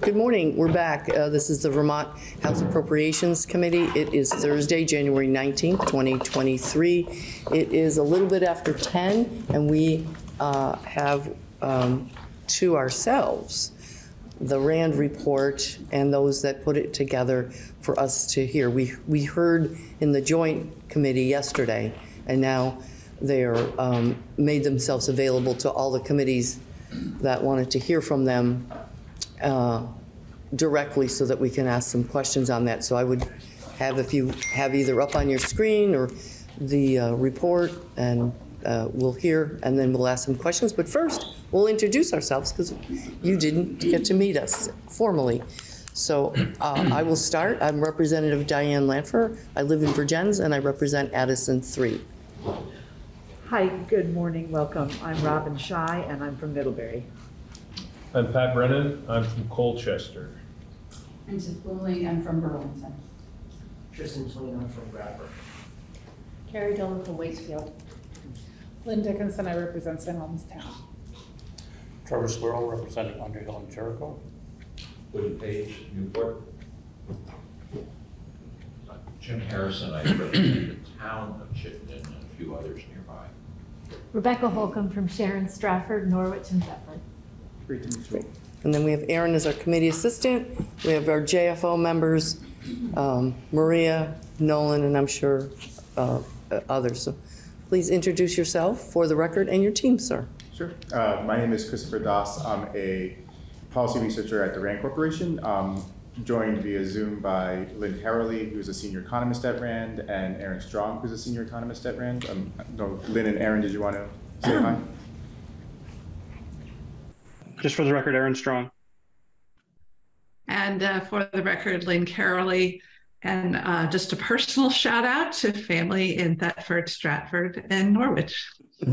Good morning, we're back. Uh, This is the Vermont House Appropriations Committee. It is Thursday, January 19th, 2023. It is a little bit after 10, and we uh, have um, to ourselves the RAND report and those that put it together for us to hear. We, we heard in the joint committee yesterday, and now they're um, made themselves available to all the committees that wanted to hear from them uh, directly so that we can ask some questions on that. So I would have, if you have either up on your screen or the uh, report, and uh, we'll hear, and then we'll ask some questions. But first, we'll introduce ourselves because you didn't get to meet us formally. So uh, I will start. I'm Representative Diane Lanpher. I live in Vergennes, and I represent Addison 3. Hi, good morning, welcome. I'm Robin Scheu, and I'm from Middlebury. I'm Pat Brennan. I'm from Colchester. And to Lily, I'm from Burlington. Tristan Toleno from Bradford. Kari Dolan from Waitsfield. Lynn Dickinson, I represent St. Albans Town. Trevor Squirrell representing Underhill and Jericho. Woody Page, Newport. Jim Harrison, I represent the town of Chittenden and a few others nearby. Rebecca Holcomb from Sharon, Stratford, Norwich, and Thetford. Great to meet you. And then we have Aaron as our committee assistant. We have our JFO members, um, Maria, Nolan, and I'm sure uh, others. So please introduce yourself for the record and your team, sir. Sure. Uh, my name is Christopher Doss. I'm a policy researcher at the RAND Corporation. Um, joined via Zoom by Lynn Karoly, who's a senior economist at RAND, and Aaron Strong, who's a senior economist at RAND. Um, no, Lynn and Aaron, did you want to say hi? Just for the record, Aaron Strong. And uh, for the record, Lynn Karoly. And uh, just a personal shout out to family in Thetford, Stratford, and Norwich.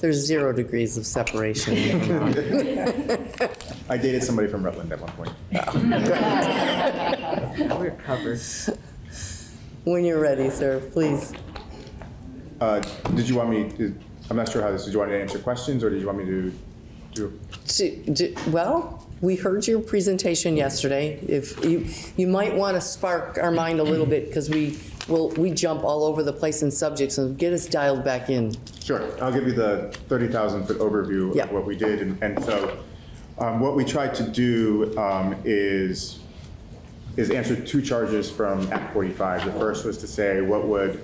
There's zero degrees of separation. I dated somebody from Rutland at one point. We're covered. When you're ready, sir, please. Uh, did you want me to, I'm not sure how this, did you want me to answer questions or did you want me to do? To- Well, we heard your presentation yesterday. If you, you might want to spark our mind a little bit because we, will we jump all over the place in subjects and get us dialed back in. Sure, I'll give you the 30,000 foot overview Yeah. of what we did. And, and so um, what we tried to do um, is, is answer two charges from Act 45. The first was to say, what would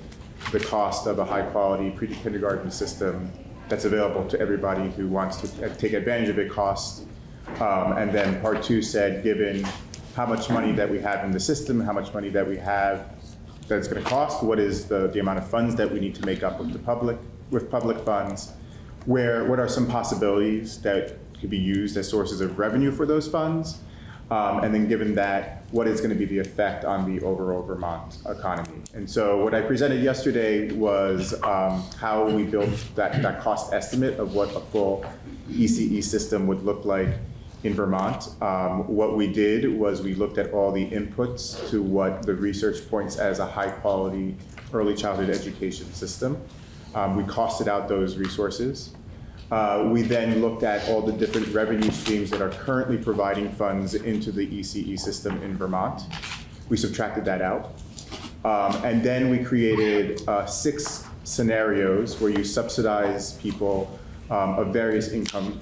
the cost of a high quality pre-kindergarten system that's available to everybody who wants to take advantage of it cost? Um, and then part two said, given how much money that we have in the system, how much money that we have that it's going to cost, what is the, the amount of funds that we need to make up with the public, with public funds, where, what are some possibilities that could be used as sources of revenue for those funds, um, and then given that, what is going to be the effect on the overall Vermont economy? And so what I presented yesterday was um, how we built that, that cost estimate of what a full ECE system would look like in Vermont. Um, what we did was we looked at all the inputs to what the research points as a high quality early childhood education system. Um, we costed out those resources. Uh, we then looked at all the different revenue streams that are currently providing funds into the ECE system in Vermont. We subtracted that out. Um, and then we created uh, six scenarios where you subsidize people um, of various income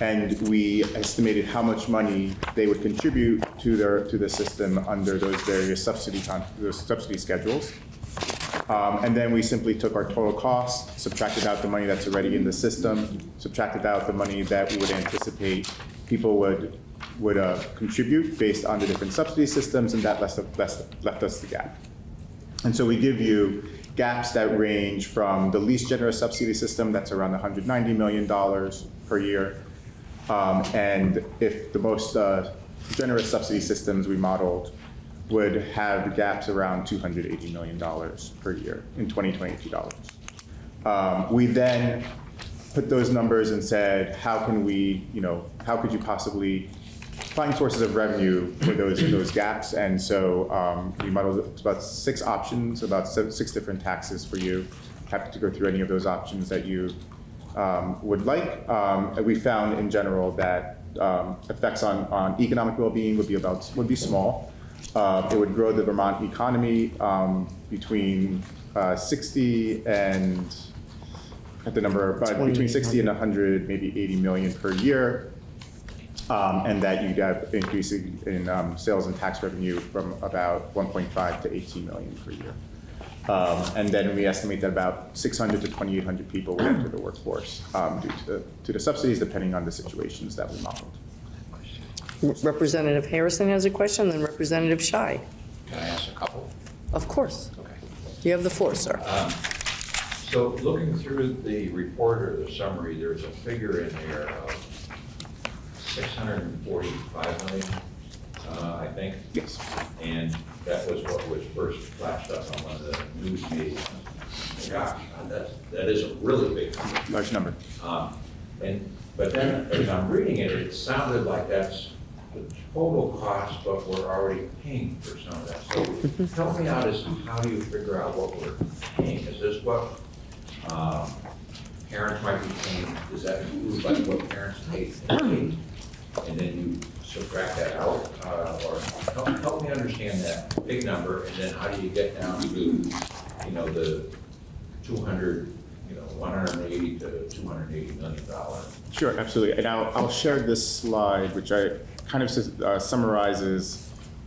and we estimated how much money they would contribute to their to the system under those various subsidy those subsidy schedules. Um, and then we simply took our total cost, subtracted out the money that's already in the system, subtracted out the money that we would anticipate people would would uh, contribute based on the different subsidy systems, and that left, left, left us the gap. And so we give you gaps that range from the least generous subsidy system, that's around $190 million per year, um, and if the most uh, generous subsidy systems we modeled would have gaps around $280 million per year in 2022 dollars. Um, we then put those numbers and said, how can we, you know, how could you possibly find sources of revenue for those those gaps? And so um, we modeled about six options, about six different taxes for you. Happy to go through any of those options that you um, would like. Um, we found in general that um, effects on, on economic well-being would be about would be small. Uh, it would grow the Vermont economy um, between uh, 60 and at the number but between 60 and 100, maybe 80 million per year. Um, and that you'd have increasing in um, sales and tax revenue from about 1.5 to 18 million per year. Um, and then we estimate that about 600 to 2,800 people would enter the workforce um, due to to the subsidies, depending on the situations that we modeled. Representative Harrison has a question, then Representative Scheu. Can I ask a couple? Of course. Okay. You have the floor, sir. So looking through the report or the summary, there's a figure in there of 645 million, uh, I think. Yes. And that was what was first flashed up on one of the news media. Gosh, that's, that is a really big number. Large number. Um, And, but then, as I'm reading it, it sounded like that's the total cost, but we're already paying for some of that. So help me out as to how do you figure out what we're paying? Is this what um, parents might be paying, is that included like what parents pay? And then you subtract that out? uh, Or help, help me understand that big number, and then how do you get down to, you know, the two hundred, you know, one hundred and eighty to two hundred and eighty million dollar? Sure, absolutely. And I'll, I'll share this slide, which I kind of uh, summarizes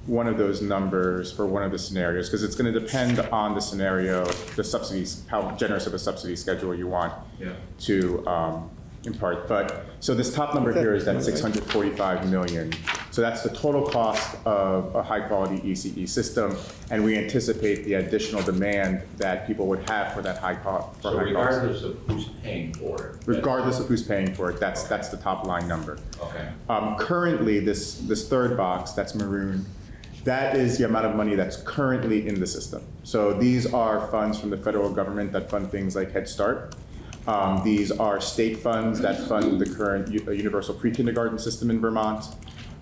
one of those numbers for one of the scenarios, because it's going to depend on the scenario, the subsidies, how generous of a subsidy schedule you want Yeah. to um, impart. But, so this top number here is that 645 million. So that's the total cost of a high-quality ECE system, and we anticipate the additional demand that people would have for that high cost. So regardless of who's paying for it? Regardless of who's paying for it, that's, that's the top line number. Okay, Um, currently, this, this third box, that's maroon, that is the amount of money that's currently in the system. So these are funds from the federal government that fund things like Head Start. Um, these are state funds that fund the current uh, universal pre-kindergarten system in Vermont.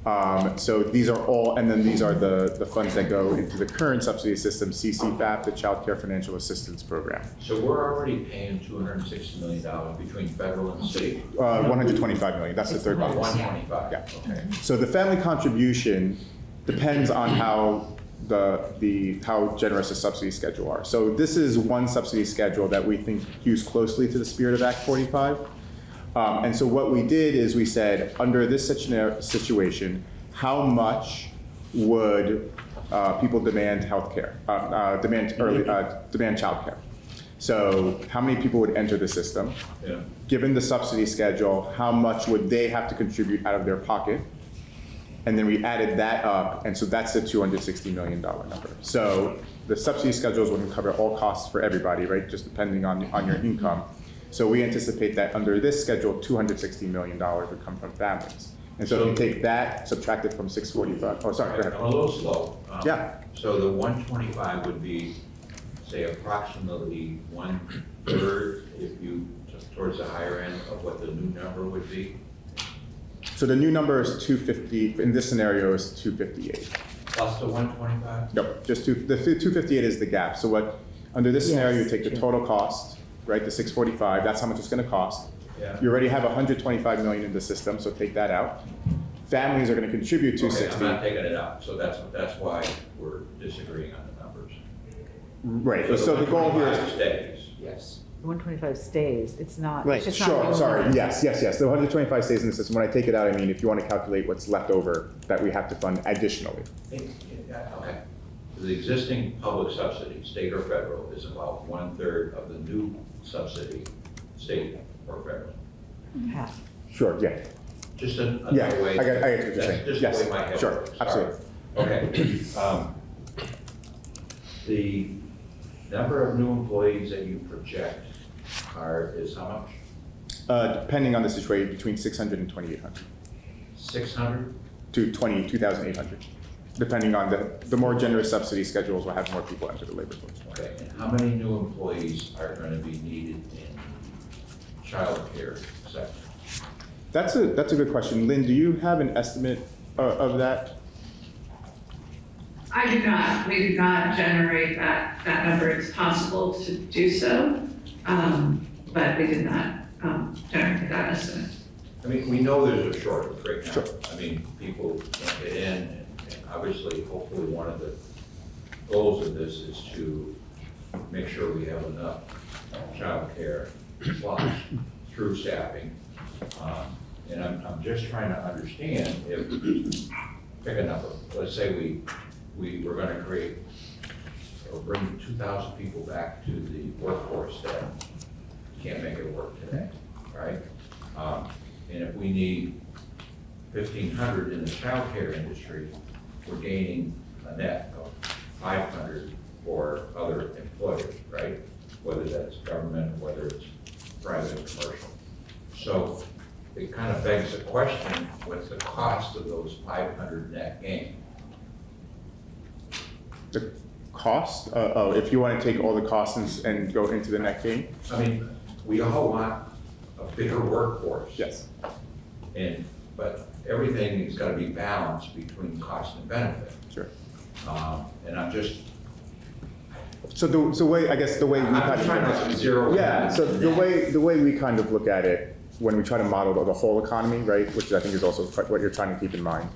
Um, so these are all, and then these are the, the funds that go into the current subsidy system, CCFAP, the Child Care Financial Assistance Program. so we're already paying two hundred and sixty million dollars between federal and state? Uh, 125 million, that's the third box. One twenty-five? Yeah. Okay. So the family contribution depends on how the, the, how generous the subsidy schedule are. So this is one subsidy schedule that we think hews closely to the spirit of Act 45. Um, and so what we did is we said, under this situa- situation, how much would uh, people demand healthcare, uh, uh, demand early, uh, demand childcare? So how many people would enter the system? Yeah. given the subsidy schedule, how much would they have to contribute out of their pocket? And then we added that up, and so that's the $260 million number. So the subsidy schedules wouldn't cover all costs for everybody, right, just depending on, on your income. So we anticipate that under this schedule, $260 million would come from families. And so if you take that, subtract it from 645, oh, sorry, go I'm a little slow. Um, Yeah. So the one twenty-five would be, say, approximately one-third if you towards the higher end of what the new number would be? So the new number is 250, in this scenario is 258. Plus the one twenty-five? No, just two, the two fifty-eight is the gap. So what, under this scenario, you take the total cost, right, the six forty-five, that's how much it's gonna cost. Yeah. You already have hundred twenty-five million in the system, so take that out. Families are gonna contribute two Okay, I'm sixty. not taking it out, so that's, that's why we're disagreeing on the numbers. Right, so the goal here is 125 is, Stays. Yes. One twenty-five stays, it's not, Right. it's just not. sure, going sorry, over. yes, yes, yes, the hundred twenty-five stays in the system. When I take it out, I mean, if you wanna calculate what's left over that we have to fund additionally. Yeah, Okay. The existing public subsidy, state or federal, is about one-third of the new subsidy, state or federal. Half. Sure, yeah, Just an- Yeah, another way. I get- I get what you're that's saying. Just Yes, the way my head sure, works. absolutely. Okay. Um, The number of new employees that you project are, is how much? uh, depending on the situation, between six hundred and twenty-eight hundred. Six hundred? to 20, 2,800, depending on the, the more generous subsidy schedules we'll have more people enter the labor force. Okay, and how many new employees are going to be needed in childcare sector? That's a, that's a good question. Lynn, do you have an estimate of, of that? I do not, we did not generate that, that number. It's possible to do so, um, but we did not um, generate that estimate. I mean, we know there's a shortage right now. Sure. I mean, people don't get in, and and obviously, hopefully, one of the goals of this is to make sure we have enough childcare slots through staffing. Um, And I'm, I'm just trying to understand if, pick a number, let's say we, we were gonna create, or bring two thousand people back to the workforce that can't make it work today, right? Um, And if we need fifteen hundred in the childcare industry, we're gaining a net of five hundred for other employers, right? Whether that's government, whether it's private or commercial. So it kind of begs the question, what's the cost of those five hundred net gain? The cost, uh, oh, if you want to take all the costs and, and go into the net gain? I mean, we all want a bigger workforce. Yes. And, but everything has got to be balanced between cost and benefit. Sure. Um, And I'm just, So the, so way, I guess the way we I'm kind trying of. to zero. Yeah, so the way, the way we kind of look at it, when we try to model the, the whole economy, right, which I think is also what you're trying to keep in mind,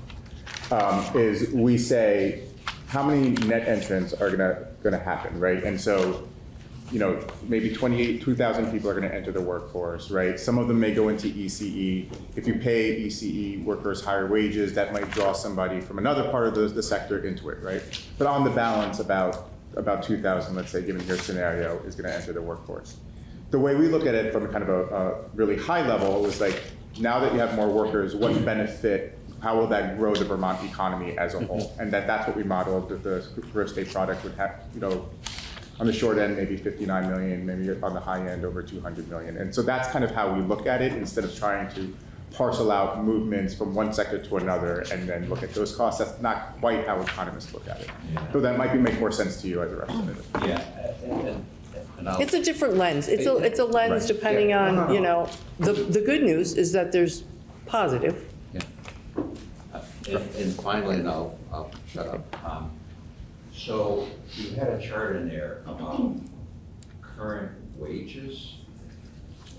um, is we say, how many net entrants are gonna, gonna happen, right? And so, you know, maybe 28, 2,000 people are gonna enter the workforce, right? Some of them may go into ECE. If you pay ECE workers higher wages, that might draw somebody from another part of the, the sector into it, right? But on the balance, about, about 2,000, let's say, given your scenario, is gonna enter the workforce. The way we look at it from kind of a, a really high level was like, now that you have more workers, what benefit, how will that grow the Vermont economy as a mm-hmm. whole? And that, that's what we modeled, that the gross state product would have, you know, on the short end, maybe 59 million, maybe on the high end, over 200 million. And so that's kind of how we look at it, instead of trying to parcel out movements from one sector to another and then look at those costs. That's not quite how economists look at it. So that might be, make more sense to you as a representative. Yeah, and- and, and I'll. It's a different lens. It's a, it's a lens Right. depending Yeah. No, no, on, you know, the, the good news is that there's positive. And and finally, and I'll, I'll shut up. Um, So you had a chart in there about current wages.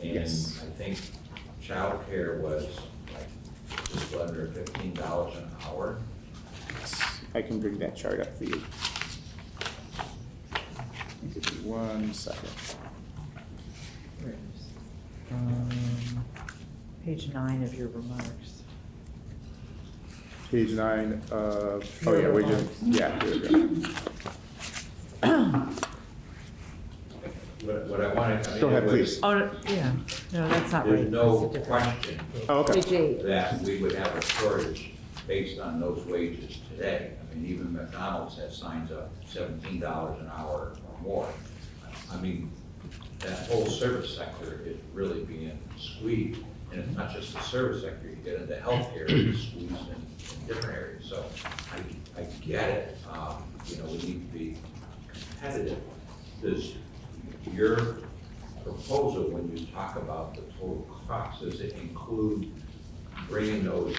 And Yes. I think childcare was like just under fifteen dollars an hour. Yes. I can bring that chart up for you. Give me one second. Um, Page nine of your remarks. Page nine of, oh yeah, wages, yeah, here we go. What, what I wanted. I mean, Go ahead, it was- please. Oh, no, yeah, no, that's not right. There's no That's a different- question Oh, okay. Page eight. that we would have a shortage based on those wages today. I mean, even McDonald's has signs up seventeen dollars an hour or more. I mean, that whole service sector is really being squeezed. And it's not just the service sector, you get into healthcare, it's squeezed in, in different areas. So I, I get it, um, you know, we need to be competitive. Does your proposal, when you talk about the total cost, does it include bringing those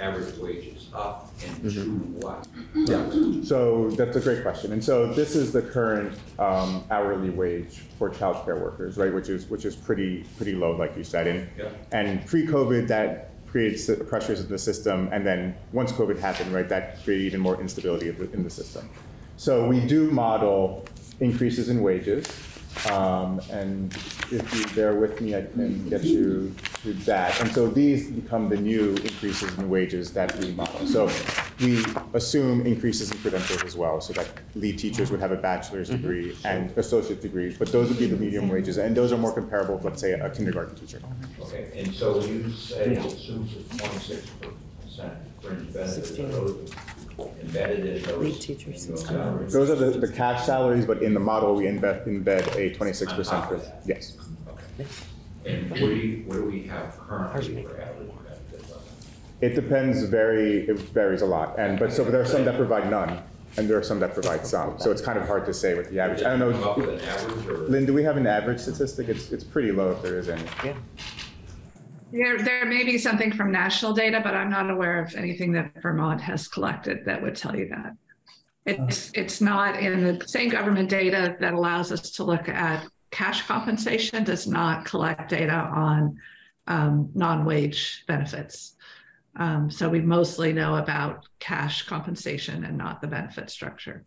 average wages up and to what? Yeah, so that's a great question. And so this is the current um, hourly wage for childcare workers, right, which is, which is pretty, pretty low, like you said. And, Yeah. and pre-COVID, that creates pressures in the system. And then once COVID happened, right, that created even more instability in the- in the system. So we do model increases in wages. Um, And if you bear with me, I can get you to that. And so these become the new increases in wages that we model. So we assume increases in credentials as well, so that lead teachers would have a bachelor's mm-hmm. degree and associate degrees, but those would be the medium wages, and those are more comparable, with, let's say, a kindergarten teacher. Okay, and so you say it assumes a twenty-six percent fringe benefit, Sixteen. are those embedded in those? Lead teachers, in those salaries? Those are the, the cash salaries, but in the model, we embed, embed a twenty-six On percent top for, of that. yes. Okay. And what do you, what do we have currently for average benefit level? It depends very, it varies a lot, and, but so but there are some that provide none, and there are some that provide some, so it's kind of hard to say what the average, I don't Come up with know. an? Lynn, do we have an average statistic? It's, it's pretty low if there is any. Yeah. There, there may be something from national data, but I'm not aware of anything that Vermont has collected that would tell you that. It's, it's not in the same government data that allows us to look at cash compensation does not collect data on um, non-wage benefits. Um, so we mostly know about cash compensation and not the benefit structure.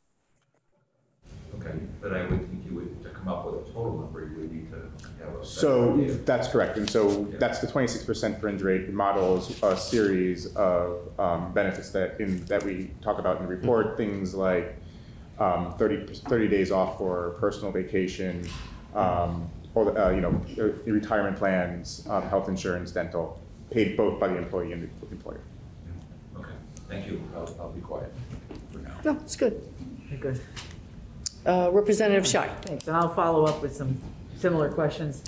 Okay, but I would think you would, to come up with a total number, you would need to have a. So idea. that's correct. And so Yeah. that's the twenty-six percent fringe rate models a series of um, benefits that in, that we talk about in the report, things like um, 30, 30 days off for personal vacation, um, or, uh, you know, uh, retirement plans, um, health insurance, dental, paid both by the employee and the employer. Okay, thank you. I'll, I'll be quiet for now. No, it's good. Okay, Good. Uh, Representative Scheu. Thanks, and I'll follow up with some similar questions.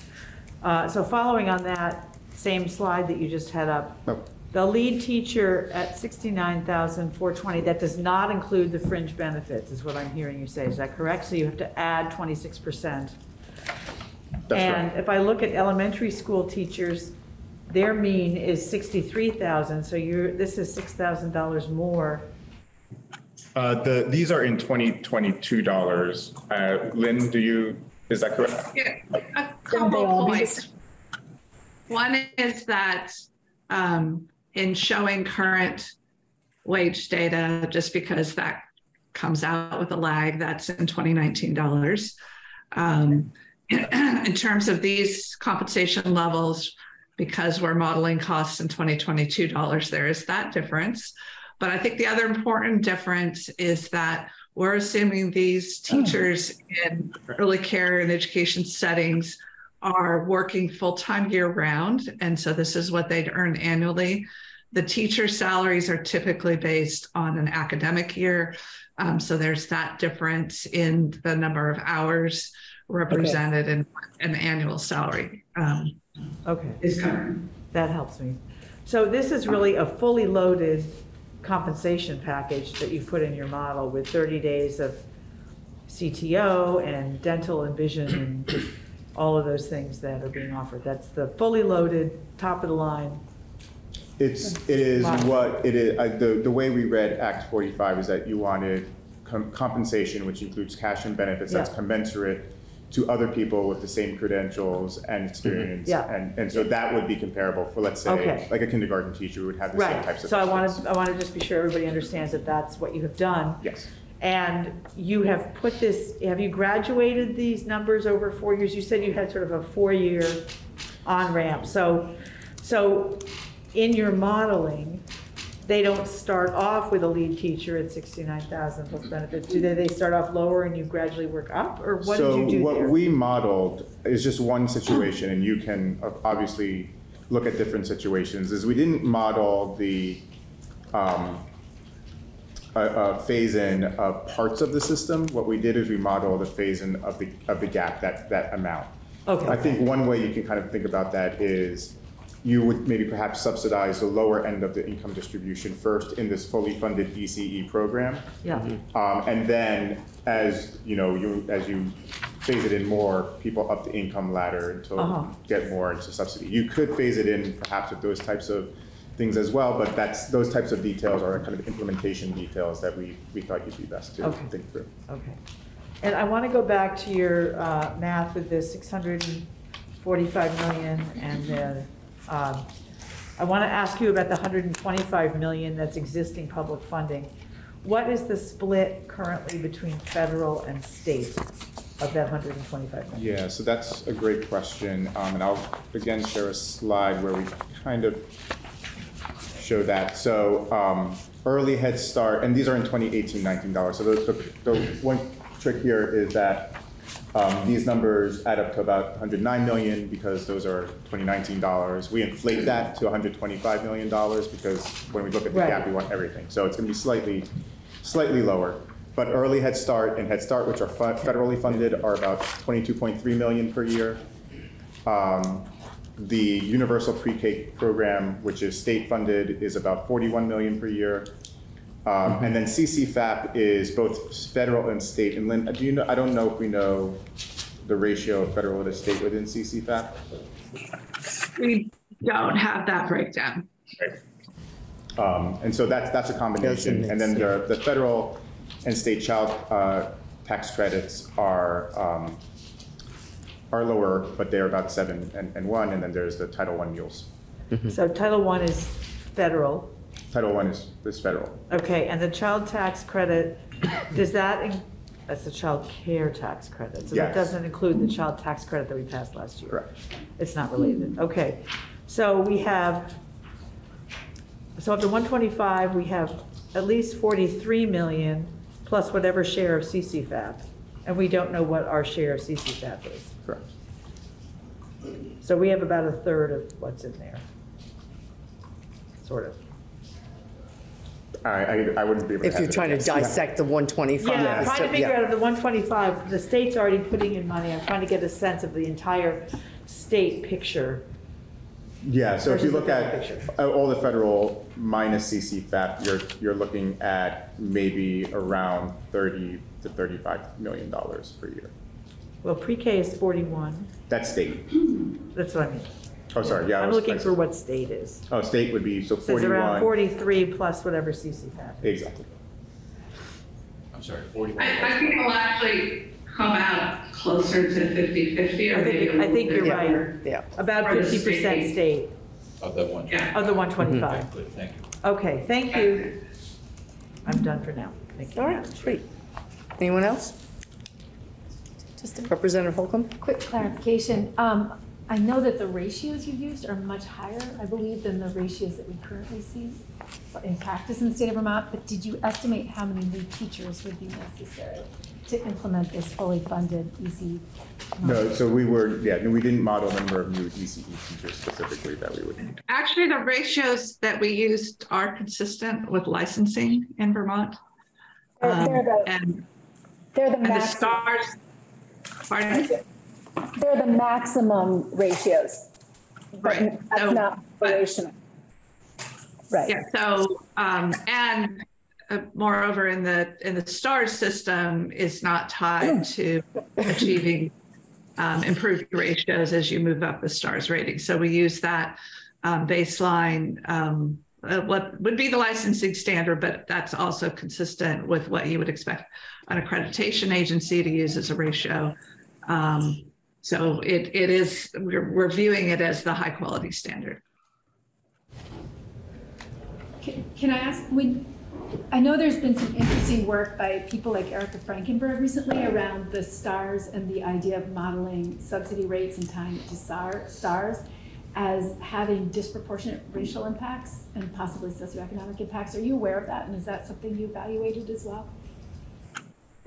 Uh, So following on that same slide that you just had up, No, the lead teacher at 69,420, that does not include the fringe benefits, is what I'm hearing you say. Is that correct? So you have to add 26%. that's And right. if I look at elementary school teachers, their mean is 63,000, so you're, this is $6,000 more. Uh, the, these are in twenty twenty-two dollars. Uh, Lynn, do you, is that correct? Yeah, a couple points. One is that um, in showing current wage data, just because that comes out with a lag, that's in 2019 dollars. Um, in terms of these compensation levels, because we're modeling costs in 2022 dollars, there is that difference. But I think the other important difference is that we're assuming these teachers in early care and education settings are working full time year round. And so this is what they'd earn annually. The teacher salaries are typically based on an academic year. Um, so there's that difference in the number of hours represented in an annual salary um, Okay. is covered. That helps me. So this is really a fully loaded compensation package that you put in your model with 30 days of CTO and dental and vision and all of those things that are being offered. That's the fully loaded, top of the line. It's, it is Wow. what it is, I- the, the way we read Act 45 is that you wanted com- compensation, which includes cash and benefits, that's Yeah. commensurate to other people with the same credentials and mm-hmm. experience. Yeah. And, and so that would be comparable for, let's say, Okay. like a kindergarten teacher would have the same Right. types of. So I want to, I want to just be sure everybody understands that that's what you have done. Yes. And you have put this, have you graduated these numbers over four years? You said you had sort of a four-year on-ramp. So, so in your modeling, they don't start off with a lead teacher at 69,000 plus benefits. Do they, they start off lower and you gradually work up? Or what did you do So what there? we modeled is just one situation, and you can obviously look at different situations, is we didn't model the um, a, a phase-in of parts of the system. What we did is we modeled a phase-in of the, of the gap, that, that amount. Okay. I think one way you can kind of think about that is you would maybe perhaps subsidize the lower end of the income distribution first in this fully funded ECE program. Yeah, Um, and then as, you know, you, as you phase it in more, people up the income ladder until Uh-huh. get more into subsidy. You could phase it in perhaps with those types of things as well, but that's, those types of details are kind of implementation details that we, we thought you'd be best to Okay. think through. okay. And I want to go back to your uh, math with the 645 million and the, um, I want to ask you about the 125 million that's existing public funding. What is the split currently between federal and state of that 125 million? Yeah, so that's a great question, um, and I'll again share a slide where we kind of show that. So, um, early Head Start, and these are in 2018, 19 dollars. So the, the, the one trick here is that um, these numbers add up to about 109 million because those are 2019 dollars. We inflate that to 125 million dollars because when we look at the Right. gap, we want everything. So it's going to be slightly, slightly lower. But early Head Start and Head Start, which are fu- federally funded, are about 22.3 million per year. Um, The Universal Pre-K program, which is state funded, is about 41 million per year. Um, And then CCFAP is both federal and state. And Lynn, do you know, I don't know if we know the ratio of federal to state within CCFAP? We don't have that breakdown. Um, And so that's, that's a combination. mix, And then yeah. the, the federal and state child uh, tax credits are, um, are lower, but they're about seven and, and one, and then there's the Title I mules. So Title I is federal, Title I is, is federal. okay, and the child tax credit, does that, in- that's the child care tax credit? So that Yes. doesn't include the child tax credit that we passed last year? Correct. It's not related, okay. So we have, so of the 125, we have at least 43 million plus whatever share of CCFAP. And we don't know what our share of CCFAP is. Correct. So we have about a third of what's in there. Sort of. I, I, I wouldn't be able to. If you're trying to guess. dissect the 125. Yeah, I'm trying to figure yeah. out of the 125, the state's already putting in money. I'm trying to get a sense of the entire state picture. Yeah, so if you look at big picture. uh, all the federal minus CC you're, you're looking at maybe around thirty to thirty-five million dollars per year. Well, pre-K is 41. That's state. That's what I mean. Oh, sorry, yeah. I I'm was- looking for what state is. Oh, state would be, so It Says around forty-one. 43 plus whatever CCFAP. Exactly. I'm sorry, forty-one. I, I think it'll actually come out closer to 50/50 I or maybe. think, a I think little you're right. more. Yeah. About For the 50% state. state Of that one. Yeah. of the 125. Good, thank you. Okay, thank you. I'm done for now. Thank you. All Madam right, Chair. great. Anyone else? Just a Representative Holcomb? Quick clarification, um, I know that the ratios you used are much higher, I believe, than the ratios that we currently see in practice in the state of Vermont, but did you estimate how many new teachers would be necessary to implement this fully funded E EC? No, so we were, yeah, no, we didn't model the number of new ECE teachers specifically that we would need. Actually, the ratios that we used are consistent with licensing in Vermont. They're- Um, they're the- And, They're the and the stars, pardon? They're the maximum ratios. Right. That's So, not operational. Right. Yeah, so, um, and uh, moreover, in the, in the STARS system is not tied to achieving um, improved ratios as you move up the STARS rating. So we use that um, baseline, um, uh, what would be the licensing standard, but that's also consistent with what you would expect an accreditation agency to use as a ratio. Um, So it, it is, we're, we're viewing it as the high quality standard. Can can I ask, I know there's been some interesting work by people like Erica Frankenberg recently around the stars and the idea of modeling subsidy rates and tying it to star, stars as having disproportionate racial impacts and possibly socioeconomic impacts. Are you aware of that? And is that something you evaluated as well?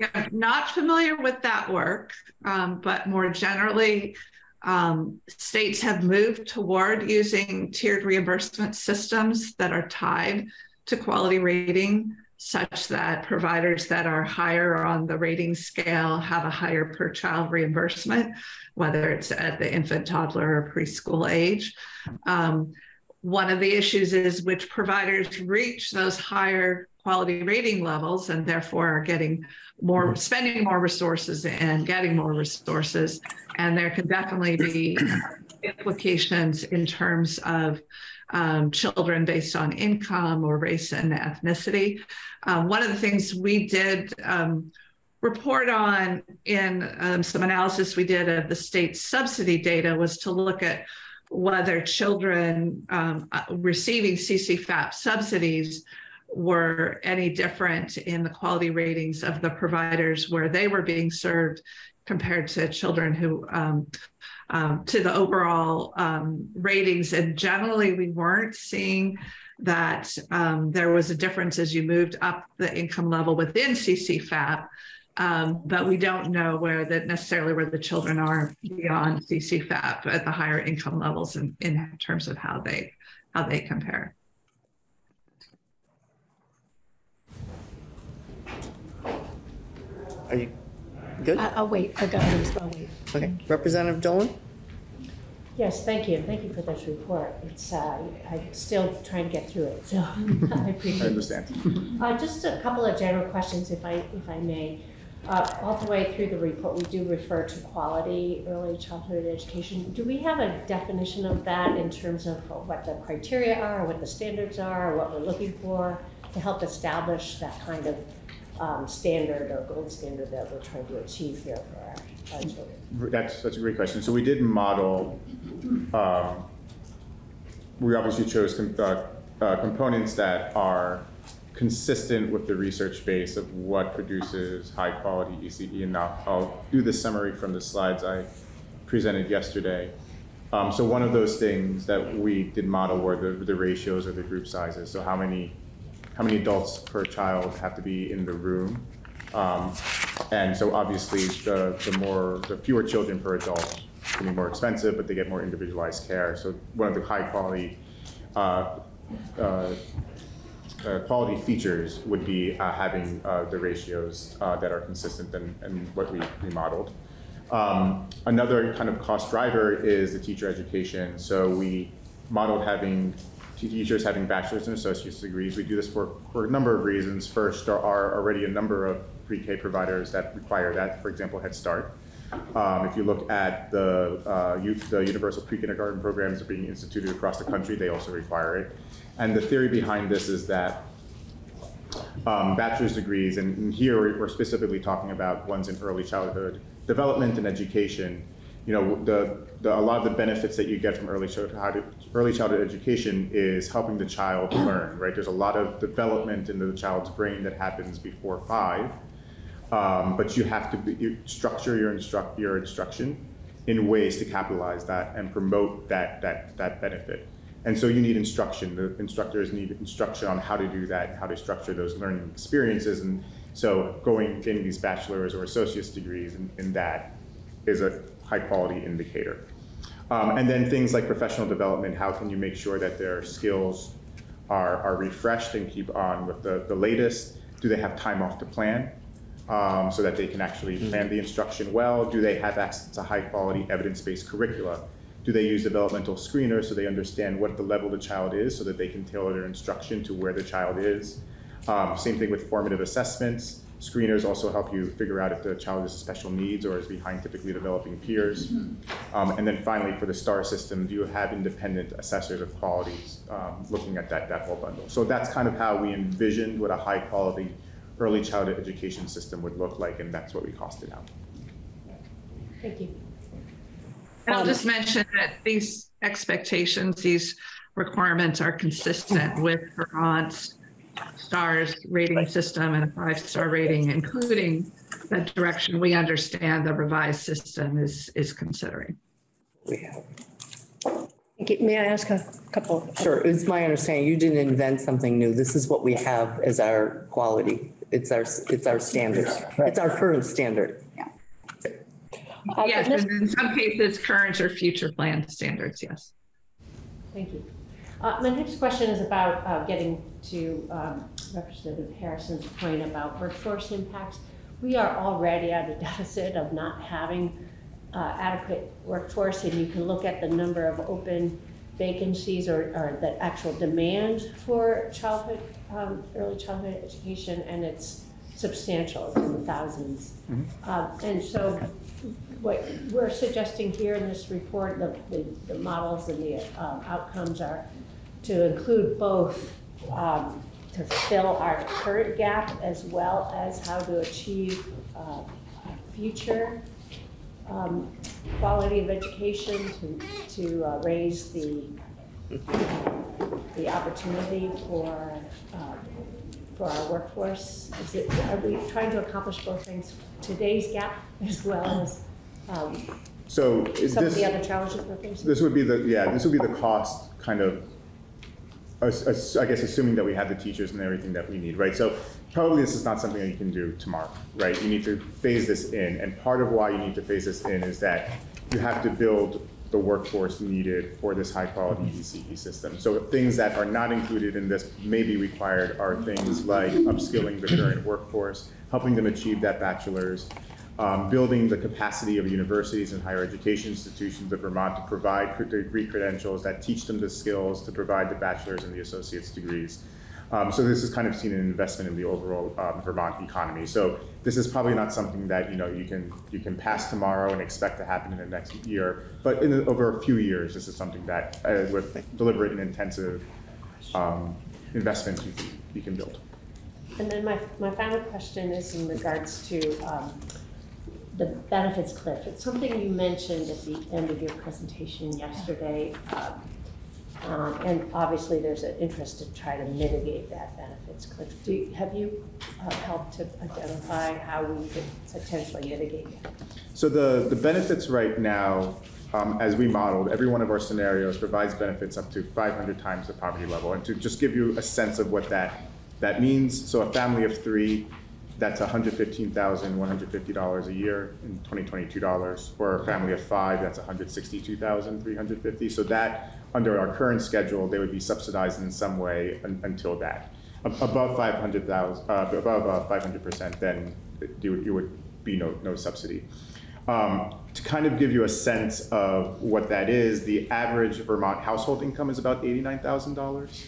Yeah, not familiar with that work, um, but more generally, um, states have moved toward using tiered reimbursement systems that are tied to quality rating, such that providers that are higher on the rating scale have a higher per child reimbursement, whether it's at the infant, toddler, or preschool age. Um, one of the issues is which providers reach those higher quality rating levels and therefore are getting more, spending more resources and getting more resources. And there can definitely be implications in terms of um, children based on income or race and ethnicity. Um, one of the things we did um, report on in um, some analysis we did of the state subsidy data was to look at whether children um, uh, receiving CCFAP subsidies were any different in the quality ratings of the providers where they were being served compared to children who um, um, to the overall um, ratings. And generally, we weren't seeing that um, there was a difference as you moved up the income level within CCFAP. Um, but we don't know where that necessarily where the children are beyond CCFAP at the higher income levels in, in terms of how they how they compare. Are you good? I- I'll wait, I got others, but I'll wait. Okay, Representative Dolan? Yes, thank you. Thank you for this report. It's, uh, I'm still trying to get through it, so I appreciate I it. understand. Uh, just a couple of general questions, if I, if I may. Uh, all the way through the report, we do refer to quality early childhood education. Do we have a definition of that in terms of what the criteria are, what the standards are, what we're looking for to help establish that kind of um, standard or gold standard that we're trying to achieve here for our children? That's, that's a great question. So we did model, um, we obviously chose com- uh, uh, components that are consistent with the research base of what produces high quality ECE. And now I'll do the summary from the slides I presented yesterday. Um, so one of those things that we did model were the, the ratios or the group sizes. So how many, how many adults per child have to be in the room? Um, and so obviously the, the more, the fewer children per adult can be more expensive, but they get more individualized care. So one of the high quality, uh, uh, uh, quality features would be uh, having uh, the ratios uh, that are consistent and, and what we, modeled. Um, another kind of cost driver is the teacher education. So we modeled having teachers having bachelor's and associate's degrees. We do this for, for a number of reasons. First, there are already a number of pre-K providers that require that, for example, Head Start. Um, if you look at the, uh, youth, the universal pre-kindergarten programs that are being instituted across the country, they also require it. And the theory behind this is that um, bachelor's degrees, and, here we're specifically talking about ones in early childhood development and education. You know, the, the, a lot of the benefits that you get from early childhood, early childhood education is helping the child learn, right? There's a lot of development in the child's brain that happens before five, um, but you have to be, you structure your, instruct, your instruction in ways to capitalize that and promote that, that, that benefit. And so you need instruction. The instructors need instruction on how to do that, how to structure those learning experiences. And so going getting these bachelor's or associate's degrees in, in that is a high quality indicator. Um, and then things like professional development, how can you make sure that their skills are, are refreshed and keep on with the, the latest? Do they have time off to plan um, so that they can actually plan the instruction well? Do they have access to high quality evidence-based curricula? Do they use developmental screeners so they understand what the level the child is so that they can tailor their instruction to where the child is? Um, same thing with formative assessments. Screeners also help you figure out if the child has special needs or is behind typically developing peers. Um, and then finally, for the STAR system, do you have independent assessors of qualities um, looking at that, that whole bundle? So that's kind of how we envisioned what a high quality early childhood education system would look like, and that's what we costed out. Thank you. And I'll just mention that these expectations, these requirements are consistent with Vermont's stars rating system and a five-star rating, including the direction we understand the revised system is, is considering. Okay, May I ask a couple? Sure, it's my understanding, you didn't invent something new. This is what we have as our quality. It's our, it's our standards. It's our current standard. Uh, Yes, and in some cases, current or future plan standards, yes. Thank you. Uh, My next question is about uh, getting to um, Representative Harrison's point about workforce impacts. We are already at a deficit of not having uh, adequate workforce, and you can look at the number of open vacancies or or the actual demand for childhood, um, early childhood education, and it's substantial, it's in the thousands. Uh, And so what we're suggesting here in this report, the, the, the models and the um, outcomes are to include both, um, to fill our current gap as well as how to achieve, uh, future, um, quality of education, to, to uh, raise the, the opportunity for, um, for our workforce. Is it, are we trying to accomplish both things, today's gap as well as, um, So is some of the this, other challenges we're facing? this would be the, yeah, this would be the cost kind of, I guess assuming that we have the teachers and everything that we need, right? So probably this is not something that you can do tomorrow, right? You need to phase this in. And part of why you need to phase this in is that you have to build the workforce needed for this high quality ECE system. So things that are not included in this may be required are things like upskilling the current workforce, helping them achieve that bachelor's, um, building the capacity of universities and higher education institutions of Vermont to provide degree credentials that teach them the skills to provide the bachelor's and the associate's degrees. Um, so this is kind of seen an investment in the overall um, Vermont economy. So this is probably not something that you know you can you can pass tomorrow and expect to happen in the next year. But in, over a few years, this is something that uh, with deliberate and intensive um, investment you can, you can build. And then my, my final question is in regards to um, the benefits cliff. It's something you mentioned at the end of your presentation yesterday. um, um, And obviously, there's an interest to try to mitigate that benefits cliff. Do, you- have you uh, helped to identify how we could potentially mitigate that? So the, the benefits right now, um, as we modeled, every one of our scenarios provides benefits up to 500 times the poverty level. And to just give you a sense of what that, that means, so a family of three, that's $115,150 a year in 2022 dollars. For a family of five, that's 162,350. So that, under our current schedule, they would be subsidized in some way un- until that. Ab- Above 500,000, uh, above uh, 500%, then you would, would be no, no subsidy. Um, to kind of give you a sense of what that is, the average Vermont household income is about $89,000.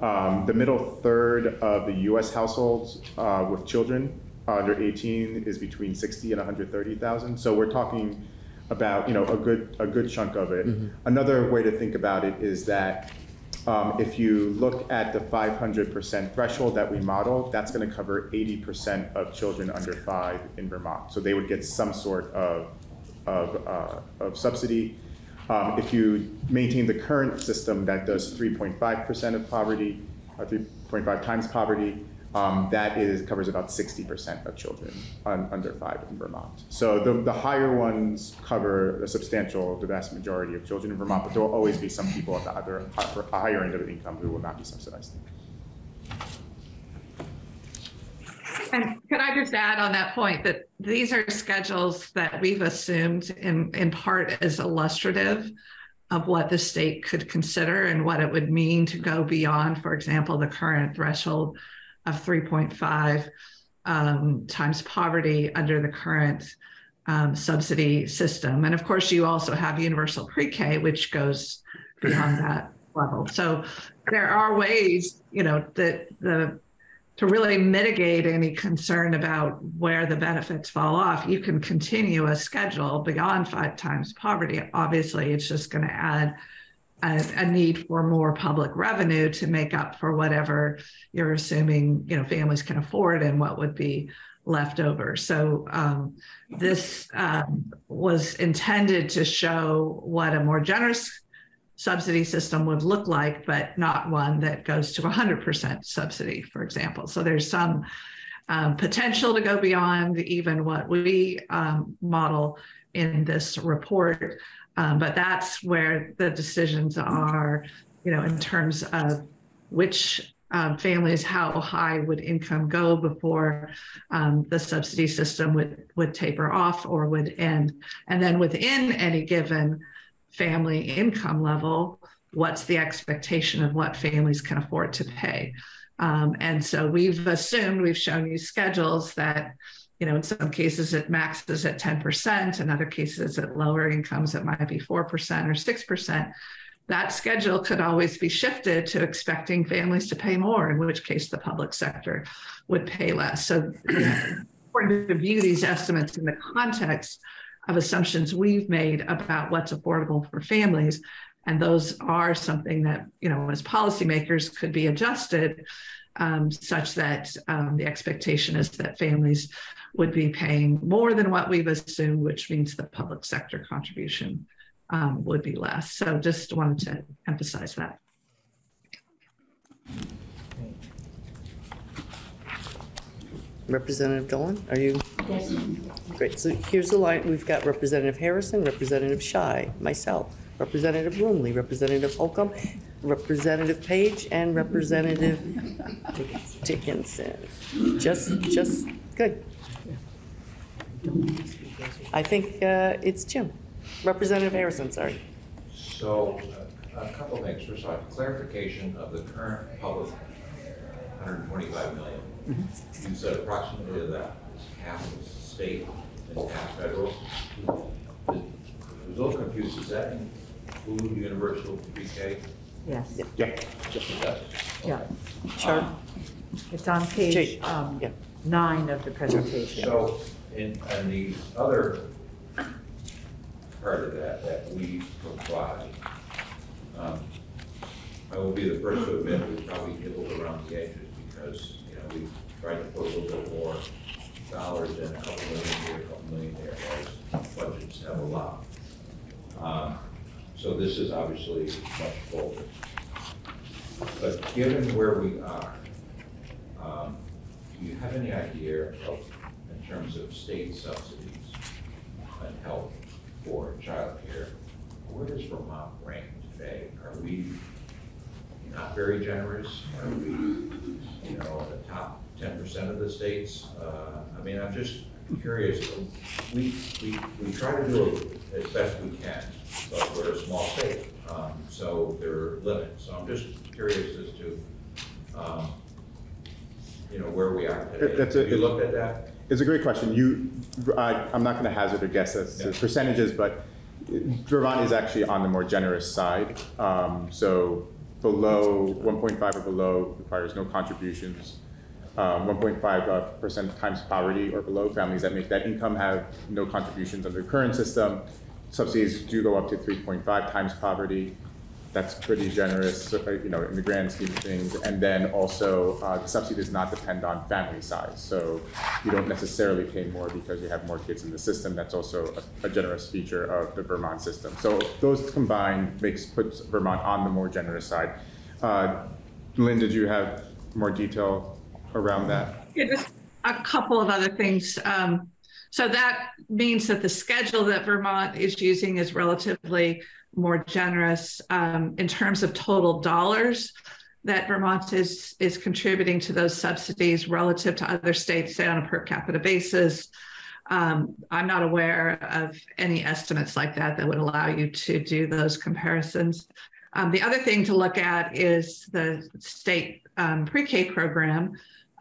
Um, the middle third of the U.S. households uh, with children under 18 is between 60 and 130,000. So we're talking about you know a good a good chunk of it. Another way to think about it is that um, if you look at the 500% threshold that we modeled, that's going to cover 80% of children under five in Vermont. So they would get some sort of of, uh, of subsidy. Um, if you maintain the current system that does 3.5% of poverty, or 3.5 times poverty, um, that is covers about 60% of children un, under five in Vermont. So the, the higher ones cover a substantial, the vast majority of children in Vermont, but there will always be some people at the other higher end of income who will not be subsidized. And could I just add on that point that these are schedules that we've assumed in, in part as illustrative of what the state could consider and what it would mean to go beyond, for example, the current threshold of 3.5 um, times poverty under the current um, subsidy system. And of course, you also have universal pre-K, which goes beyond that level. So there are ways, you know, that the to really mitigate any concern about where the benefits fall off, you can continue a schedule beyond five times poverty. Obviously, it's just going to add a, a, need for more public revenue to make up for whatever you're assuming you know families can afford and what would be left over. So um, this um, was intended to show what a more generous subsidy system would look like, but not one that goes to 100% subsidy, for example. So there's some um, potential to go beyond even what we um, model in this report. Um, but that's where the decisions are, you know, in terms of which um, families, how high would income go before um, the subsidy system would, would taper off or would end. And then within any given family income level, what's the expectation of what families can afford to pay? Um, and so we've assumed, we've shown you schedules that, you know, in some cases it maxes at 10%, in other cases at lower incomes it might be 4% or 6%. That schedule could always be shifted to expecting families to pay more, in which case the public sector would pay less. So important to view these estimates in the context of assumptions we've made about what's affordable for families. And those are something that, you know, as policymakers could be adjusted um, such that um, the expectation is that families would be paying more than what we've assumed, which means the public sector contribution um, would be less. So just wanted to emphasize that. Representative Dolan, are you? Yes. Great, so here's the line, we've got Representative Harrison, Representative Scheu, myself, Representative Brumley, Representative Holcombe, Representative Page, and Representative Dickinson. Just, just, good. I think uh, it's Jim. Representative Harrison, sorry. So, a a couple things. First off, clarification of the current public 125 million. You said approximately that is half of state and half federal. I was a little confused. Does that include universal pre-K? Yes, Yeah. It does. yeah. Chart, It's on page um, yeah. nine of the presentation. So, in, in the other part of that, that we provide, um, I will be the first to admit we probably nibbled around the edges because, you we've tried to put a little bit more dollars in, a couple million here, a couple million there, as budgets have allowed. Um, so this is obviously much bolder. But given where we are, um, do you have any idea of, in terms of state subsidies and help for childcare, where does Vermont rank today? Are we not very generous? Are we you know, the top ten percent of the states? Uh, I mean, I'm just curious. We, we, we try to do it as best we can, but we're a small state. Um, so there are limits. So I'm just curious as to, um, you know, where we are today. That's a- Have you looked at that? It's a great question. You, I, I'm not going to hazard a guess as to Yeah. percentages, but Vermont is actually on the more generous side. Um, so below 1.5 or below requires no contributions. Um, 1.5 uh, percent times poverty or below families that make that income have no contributions under the current system. Subsidies do go up to 3.5 times poverty. That's pretty generous, uh, you know, in the grand scheme of things. And then also, uh, the subsidy does not depend on family size. So you don't necessarily pay more because you have more kids in the system. That's also a, a generous feature of the Vermont system. So those combined makes, puts Vermont on the more generous side. Uh, Lynn, did you have more detail around that? Yeah, just a couple of other things. Um, so that means that the schedule that Vermont is using is relatively more generous um, in terms of total dollars that Vermont is is contributing to those subsidies relative to other states, say on a per capita basis. Um, I'm not aware of any estimates like that that would allow you to do those comparisons. Um, the other thing to look at is the state um, pre-K program.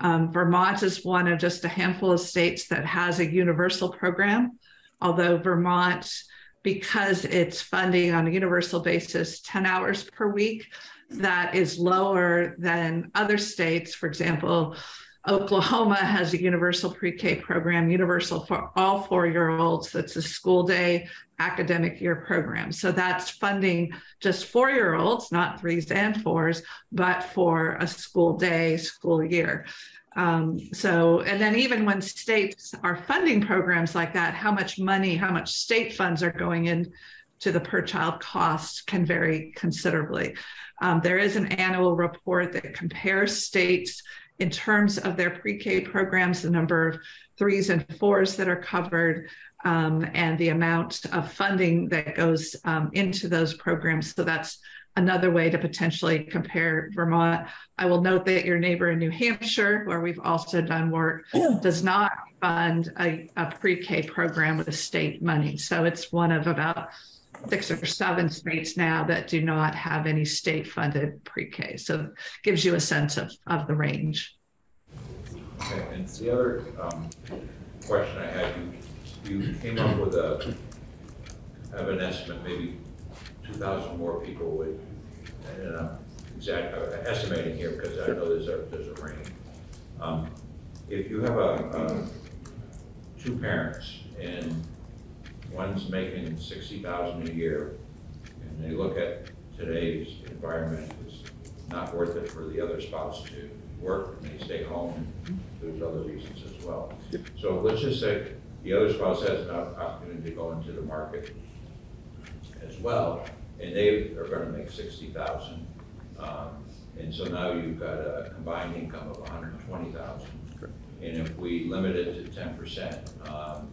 Um, Vermont is one of just a handful of states that has a universal program, although Vermont, because it's funding on a universal basis 10 hours per week, that is lower than other states. For example, Oklahoma has a universal pre-K program, universal for all four-year-olds. That's a school day academic year program. So that's funding just four-year-olds, not threes and fours, but for a school day, school year. Um, so, and then even when states are funding programs like that, how much money, how much state funds are going in to the per child cost can vary considerably. Um, there is an annual report that compares states in terms of their pre-K programs, the number of threes and fours that are covered, um, and the amount of funding that goes um, into those programs. So that's another way to potentially compare Vermont. I will note that your neighbor in New Hampshire, where we've also done work, does not fund a, a pre-K program with state money. So it's one of about six or seven states now that do not have any state-funded pre-K. So it gives you a sense of, of the range. Okay, and the other um, question I had, you, you came up with a, have an estimate, maybe 2,000 more people would, and I'm exact, uh, estimating here because I know there's a, there's a range. Um, If you have a, a, two parents and one's making 60,000 a year, and they look at today's environment, it's not worth it for the other spouse to work, and they stay home, and there's other reasons as well. So let's just say the other spouse has an opportunity to go into the market as well, and they are gonna make sixty thousand. Um, and so now you've got a combined income of hundred and twenty thousand. And if we limit it to ten percent, um,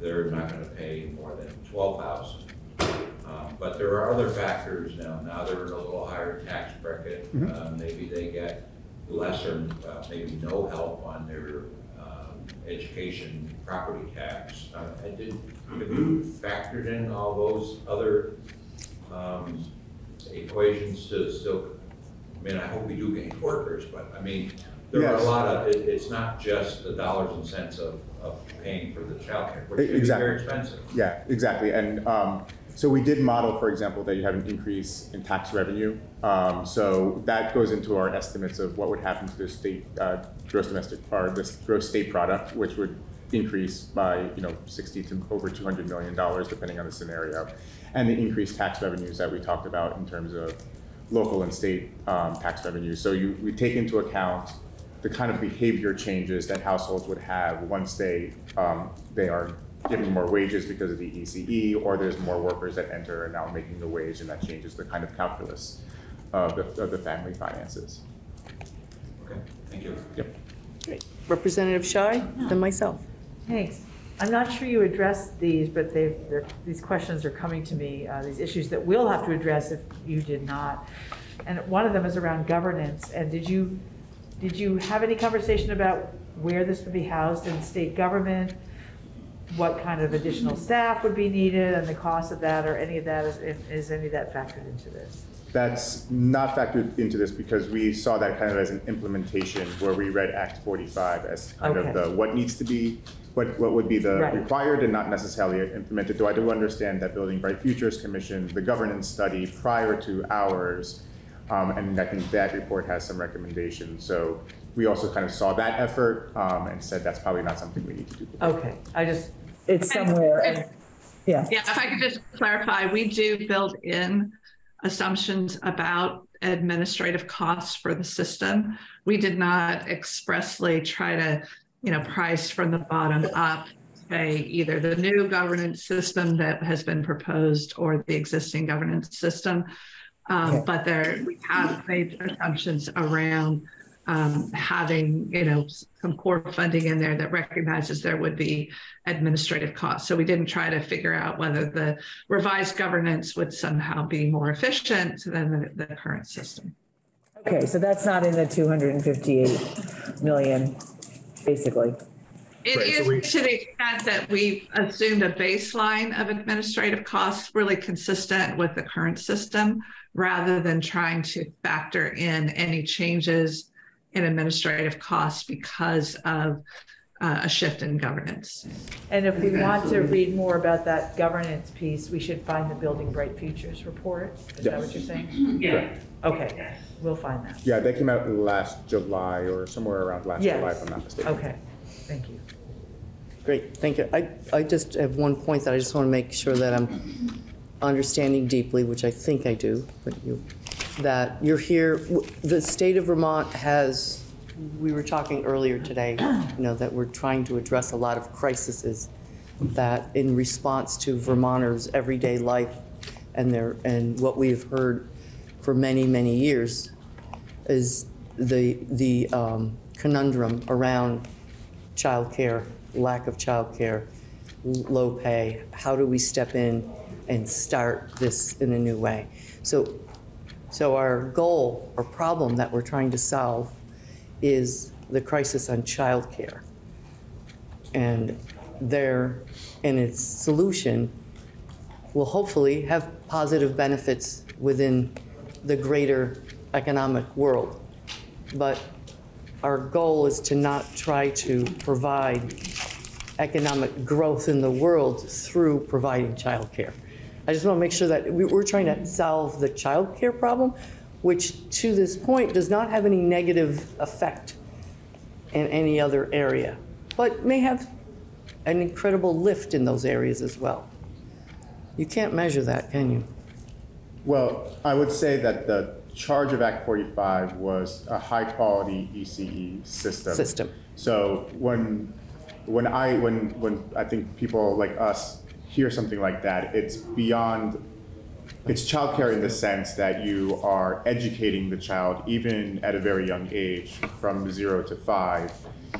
they're not gonna pay more than twelve thousand. Um, but there are other factors now, now they're in a little higher tax bracket, Mhm. uh, maybe they get lesser, uh, maybe no help on their, um, education property tax. Uh, I did, have you factored in all those other, um, equations to still, I mean, I hope we do gain workers, but I mean, there are a lot of, it, it's not just the dollars and cents of, of paying for the childcare, which Exactly. very expensive. Yeah, exactly. And um, so we did model, for example, that you have an increase in tax revenue. Um, so that goes into our estimates of what would happen to the state uh, gross domestic, or this gross state product, which would increase by, you know, 60 to over 200 million dollars, depending on the scenario, and the increased tax revenues that we talked about in terms of local and state um, tax revenues. So you, we take into account the kind of behavior changes that households would have once they um, they are giving more wages because of the ECE, or there's more workers that enter and now making the wage, and that changes the kind of calculus of the, of the family finances. Okay, thank you. Yep. Great. Representative Scheu, then myself. Thanks. I'm not sure you addressed these, but these questions are coming to me, uh, these issues that we'll have to address if you did not. And one of them is around governance, and did you, did you have any conversation about where this would be housed in state government? What kind of additional staff would be needed and the cost of that, or any of that, is, is any of that factored into this? That's not factored into this because we saw that kind of as an implementation where we read Act 45 as kind of the, what needs to be, what, what would be the Right. required and not necessarily implemented. Though I do understand that Building Bright Futures commissioned the governance study prior to ours. Um, and I think that report has some recommendations. So we also kind of saw that effort, um, and said that's probably not something we need to do. Okay, I just, it's somewhere, and, yeah. Yeah, if I could just clarify, we do build in assumptions about administrative costs for the system. We did not expressly try to, you know, price from the bottom up, say either the new governance system that has been proposed or the existing governance system. Um. But there, we have made assumptions around um, having, you know, some core funding in there that recognizes there would be administrative costs. So we didn't try to figure out whether the revised governance would somehow be more efficient than the, the current system. Okay, so that's not in the 258 million, basically. It Right, so we- to the extent that we've assumed a baseline of administrative costs really consistent with the current system, rather than trying to factor in any changes in administrative costs because of uh, a shift in governance. And if we want to read more about that governance piece, we should find the Building Bright Futures report? Is that what you're saying? Yeah. Okay, we'll find that. Yeah, they came out last July or somewhere around last Yes. July, if I'm not mistaken. Okay, thank you. Great, thank you. I, I just have one point that I just want to make sure that I'm understanding deeply, which I think I do, but you, that you're here, the state of Vermont has, we were talking earlier today, you know, that we're trying to address a lot of crises that in response to Vermonters' everyday life and their, and what we've heard for many, many years is the, the um, conundrum around childcare, lack of childcare, low pay. How do we step in and start this in a new way? So, so our goal or problem that we're trying to solve is the crisis on childcare. And there, and its solution will hopefully have positive benefits within the greater economic world. But our goal is to not try to provide economic growth in the world through providing childcare. I just want to make sure that we- we're trying to solve the childcare problem, which to this point does not have any negative effect in any other area, but may have an incredible lift in those areas as well. You can't measure that, can you? Well, I would say that the charge of Act 45 was a high-quality ECE system. System. So when, when I, when, when I think people like us hear something like that, it's beyond, it's childcare in the sense that you are educating the child, even at a very young age, from zero to five,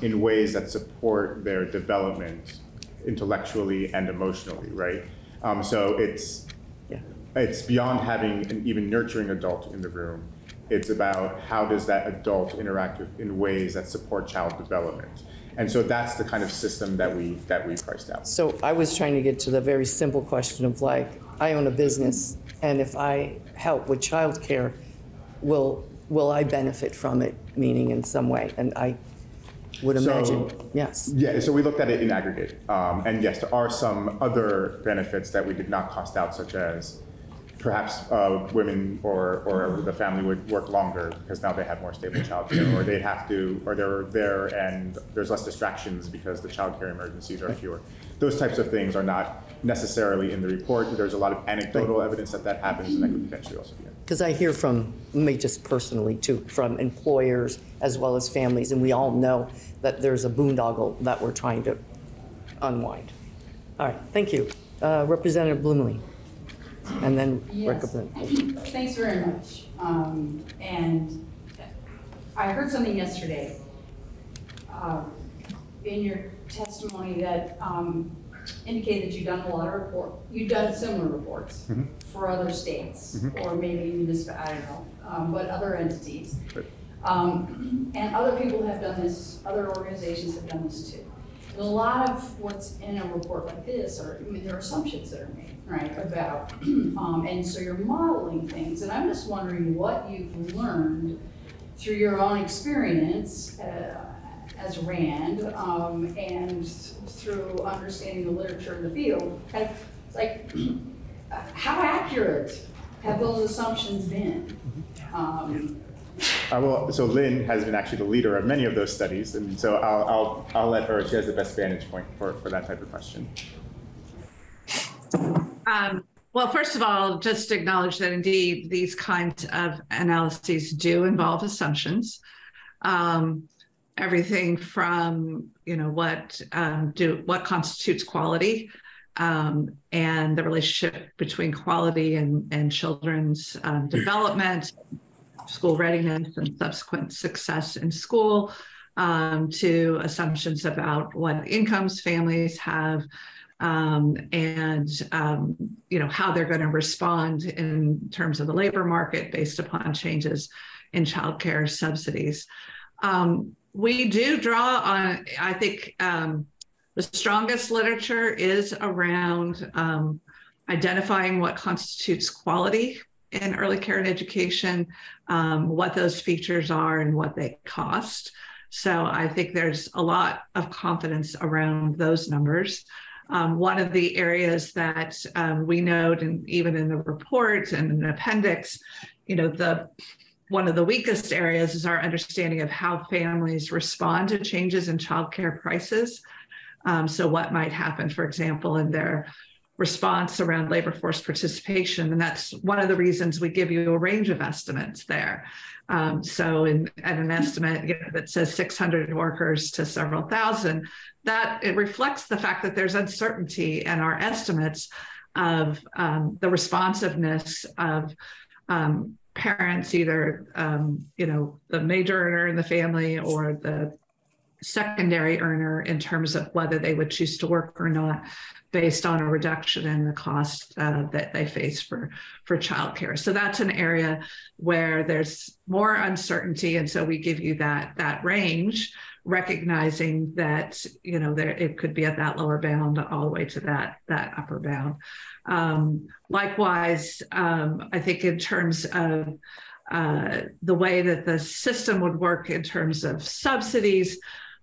in ways that support their development intellectually and emotionally, right? Um, so it's, Yeah. it's beyond having an even nurturing adult in the room. It's about how does that adult interact with, in ways that support child development. And so that's the kind of system that we, that we priced out. So I was trying to get to the very simple question of like, I own a business, and if I help with childcare, will, will I benefit from it, meaning in some way? And I would So- imagine, yes. Yeah, so we looked at it in aggregate. Um, and yes, there are some other benefits that we did not cost out, such as perhaps uh, women or, or the family would work longer because now they have more stable childcare, or they'd have to, or they're there and there's less distractions because the childcare emergencies are fewer. Those types of things are not necessarily in the report. There's a lot of anecdotal evidence that that happens, and that could potentially also be. Because I hear from, me just personally too, from employers as well as families, and we all know that there's a boondoggle that we're trying to unwind. All right, thank you. Uh, Representative Blumley. And then Yes. Representative. Thanks very much. Um, And I heard something yesterday uh, in your testimony that um, indicated that you've done a lot of report, you've done similar reports Mhm. for other states Mhm. or maybe municipal, I don't know, um, but other entities. Right. Um, And other people have done this, other organizations have done this too. And a lot of what's in a report like this are, I mean, there are assumptions that are made, right, about, um, and so you're modeling things. And I'm just wondering what you've learned through your own experience uh, as RAND um, and through understanding the literature in the field. Kind of, It's like, how accurate have those assumptions been? Um, Uh, well, so Lynn has been actually the leader of many of those studies, and so I'll, I'll, I'll let her, she has the best vantage point for, for that type of question. Um, well, first of all, just acknowledge that indeed these kinds of analyses do involve assumptions. Um, everything from you know what um, do what constitutes quality um, and the relationship between quality and and children's um, development, school readiness, and subsequent success in school, um, to assumptions about what incomes families have um, and um, you know how they're going to respond in terms of the labor market based upon changes in childcare subsidies. Um, we do draw on, I think, um, the strongest literature is around um, identifying what constitutes quality in early care and education, um, what those features are, and what they cost. So I think there's a lot of confidence around those numbers. Um, one of the areas that um, we note, and even in the report and an appendix, you know, the one of the weakest areas is our understanding of how families respond to changes in childcare prices. Um, so, what might happen, for example, in their response around labor force participation, and that's one of the reasons we give you a range of estimates there. Um, so, in at an estimate you know, that says 600 workers to several thousand, that it reflects the fact that there's uncertainty in our estimates of um, the responsiveness of um, parents, either um, you know the major earner in the family or the secondary earner, in terms of whether they would choose to work or not, based on a reduction in the cost uh, that they face for for childcare. So that's an area where there's more uncertainty, and so we give you that that range, recognizing that you know there it could be at that lower bound all the way to that that upper bound. Um, likewise, um, I think in terms of uh, the way that the system would work in terms of subsidies,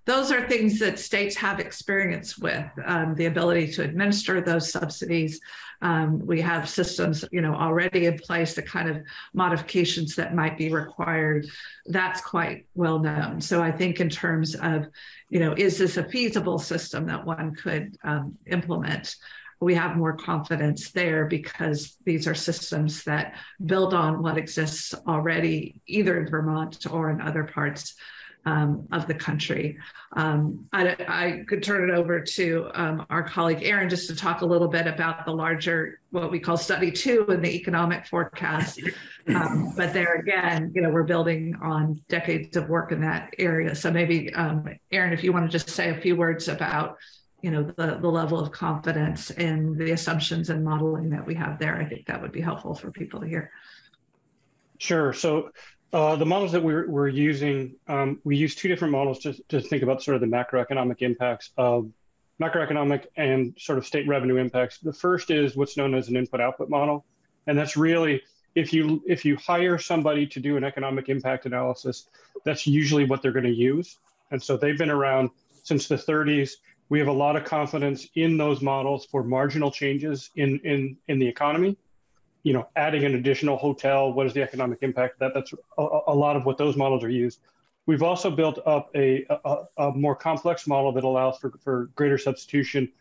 those are things that states have experience with um, the ability to administer those subsidies. Um, we have systems, you know, already in place. The kind of modifications that might be required, that's quite well known. So I think in terms of, you know, is this a feasible system that one could um, implement? we have more confidence there because these are systems that build on what exists already, either in Vermont or in other parts um, of the country. Um, I, I, could turn it over to um, our colleague Aaron just to talk a little bit about the larger, what we call study two in the economic forecast. Um, but there again, you know, we're building on decades of work in that area. So maybe, um, Aaron, if you want to just say a few words about you know the, the level of confidence in the assumptions and modeling that we have there i think that would be helpful for people to hear sure so uh, the models that we're, we're using um, we use two different models to, to think about sort of the macroeconomic impacts of macroeconomic and sort of state revenue impacts. The first is what's known as an input output model. And that's really if you if you hire somebody to do an economic impact analysis that's usually what they're going to use. And so they've been around since the 30s we have a lot of confidence in those models for marginal changes in, in, in the economy. You know, adding an additional hotel, what is the economic impact of that? That's a, a lot of what those models are used. We've also built up a, a, a more complex model that allows for, for greater substitution.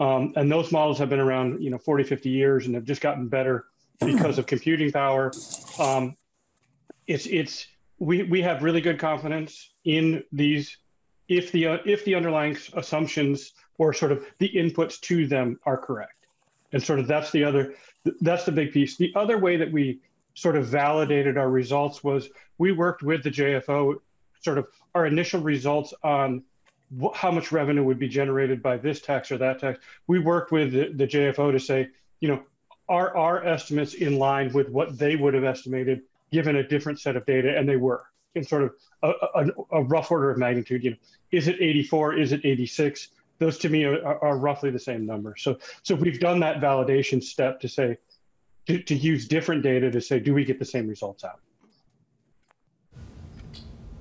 Um, and those models have been around, you know, 40, 50 years and have just gotten better because of computing power. Um, it's, it's, we, we have really good confidence in these if the uh, if the underlying assumptions or sort of the inputs to them are correct. And sort of that's the other that's the big piece. The other way that we sort of validated our results was we worked with the JFO sort of our initial results on how much revenue would be generated by this tax or that tax. We worked with the, the JFO to say, you know, are our estimates in line with what they would have estimated given a different set of data? And they were in sort of a, a, a rough order of magnitude. You know, is it 84? Is it 86? Those to me are, are roughly the same number. So, so we've done that validation step to say, to, to use different data to say, do we get the same results out?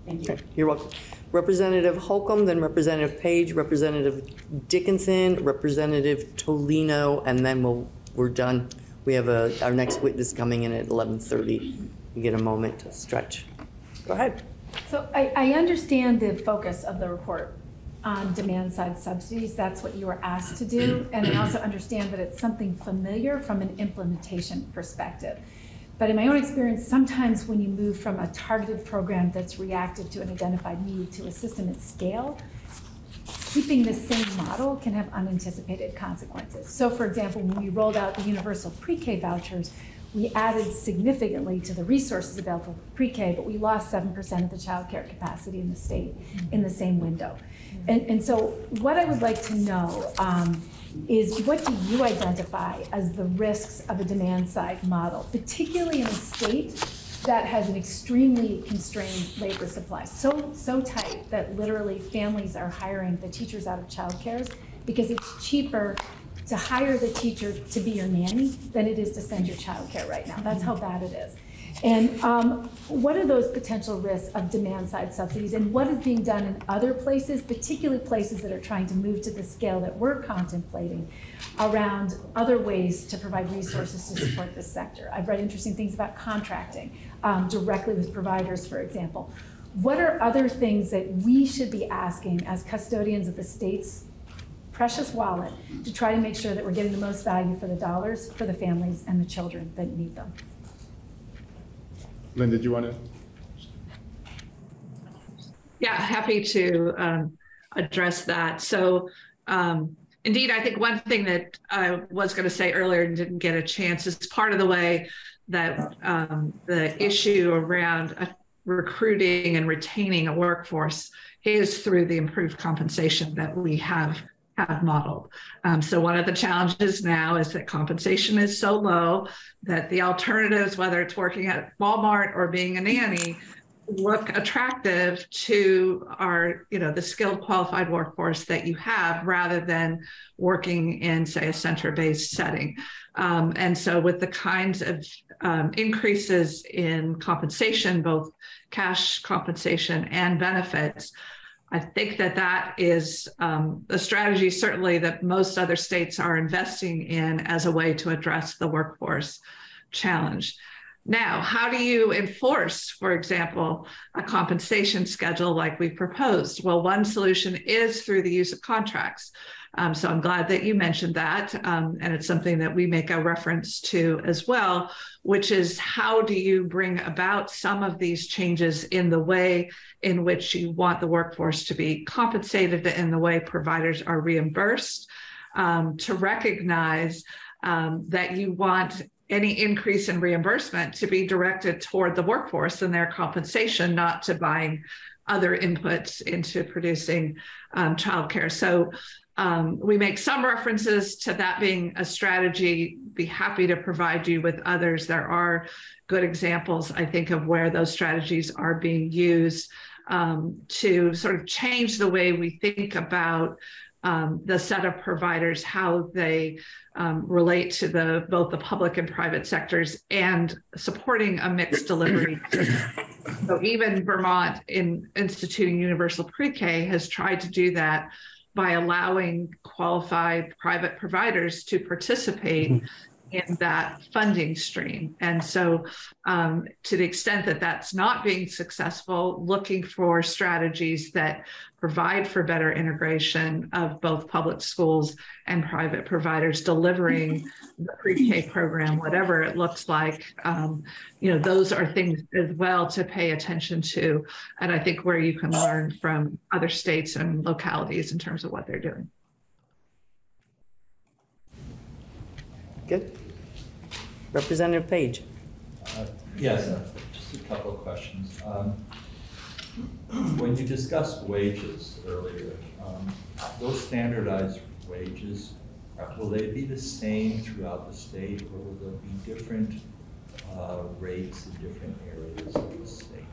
Thank you. You're welcome. Representative Holcombe, then Representative Page, Representative Dickinson, Representative Toleno, and then we'll, we're done. We have a, our next witness coming in at 11:30. You get a moment to stretch. Go ahead. So I, I understand the focus of the report Um, on demand side subsidies. That's what you were asked to do. And I also understand that it's something familiar from an implementation perspective. But in my own experience, sometimes when you move from a targeted program that's reactive to an identified need to a system at scale, keeping the same model can have unanticipated consequences. So for example, when we rolled out the universal pre-K vouchers, we added significantly to the resources available for pre-K, but we lost 7% of the childcare capacity in the state in the same window. And, and so what I would like to know um, is what do you identify as the risks of a demand side model, particularly in a state that has an extremely constrained labor supply, so so tight that literally families are hiring the teachers out of childcare because it's cheaper to hire the teacher to be your nanny than it is to send your child care right now. That's how bad it is. And um, what are those potential risks of demand side subsidies and what is being done in other places, particularly places that are trying to move to the scale that we're contemplating around other ways to provide resources to support this sector? I've read interesting things about contracting um, directly with providers, for example. What are other things that we should be asking as custodians of the state's precious wallet to try to make sure that we're getting the most value for the dollars for the families and the children that need them? Lynn, did you want to? Yeah, happy to um, address that. So, um, indeed, I think one thing that I was going to say earlier and didn't get a chance is part of the way that um, the issue around uh, recruiting and retaining a workforce is through the improved compensation that we have have modeled. Um, so one of the challenges now is that compensation is so low that the alternatives, whether it's working at Walmart or being a nanny, look attractive to our, you know, the skilled qualified workforce that you have rather than working in, say, a center-based setting. Um, and so with the kinds of um, increases in compensation, both cash compensation and benefits, I think that that is um, a strategy, certainly, that most other states are investing in as a way to address the workforce challenge. Now, how do you enforce, for example, a compensation schedule like we proposed? Well, one solution is through the use of contracts. Um, so I'm glad that you mentioned that. Um, and it's something that we make a reference to as well, which is how do you bring about some of these changes in the way in which you want the workforce to be compensated and the way providers are reimbursed um, to recognize um, that you want any increase in reimbursement to be directed toward the workforce and their compensation, not to buying other inputs into producing um, childcare. So um, we make some references to that being a strategy. Be happy to provide you with others. There are good examples, I think, of where those strategies are being used um, to sort of change the way we think about um, the set of providers, how they um, relate to the both the public and private sectors, and supporting a mixed delivery. so even Vermont, in instituting universal pre-K, has tried to do that by allowing qualified private providers to participate mm-hmm. In that funding stream. And so, um, to the extent that that's not being successful, looking for strategies that provide for better integration of both public schools and private providers delivering the pre-K program, whatever it looks like. Um, you know, those are things as well to pay attention to. And I think where you can learn from other states and localities in terms of what they're doing. Good. Representative Page. Uh, Yes, uh, just a couple of questions. Um, When you discussed wages earlier, um, those standardized wages, uh, will they be the same throughout the state, or will there be different uh, rates in different areas of the state?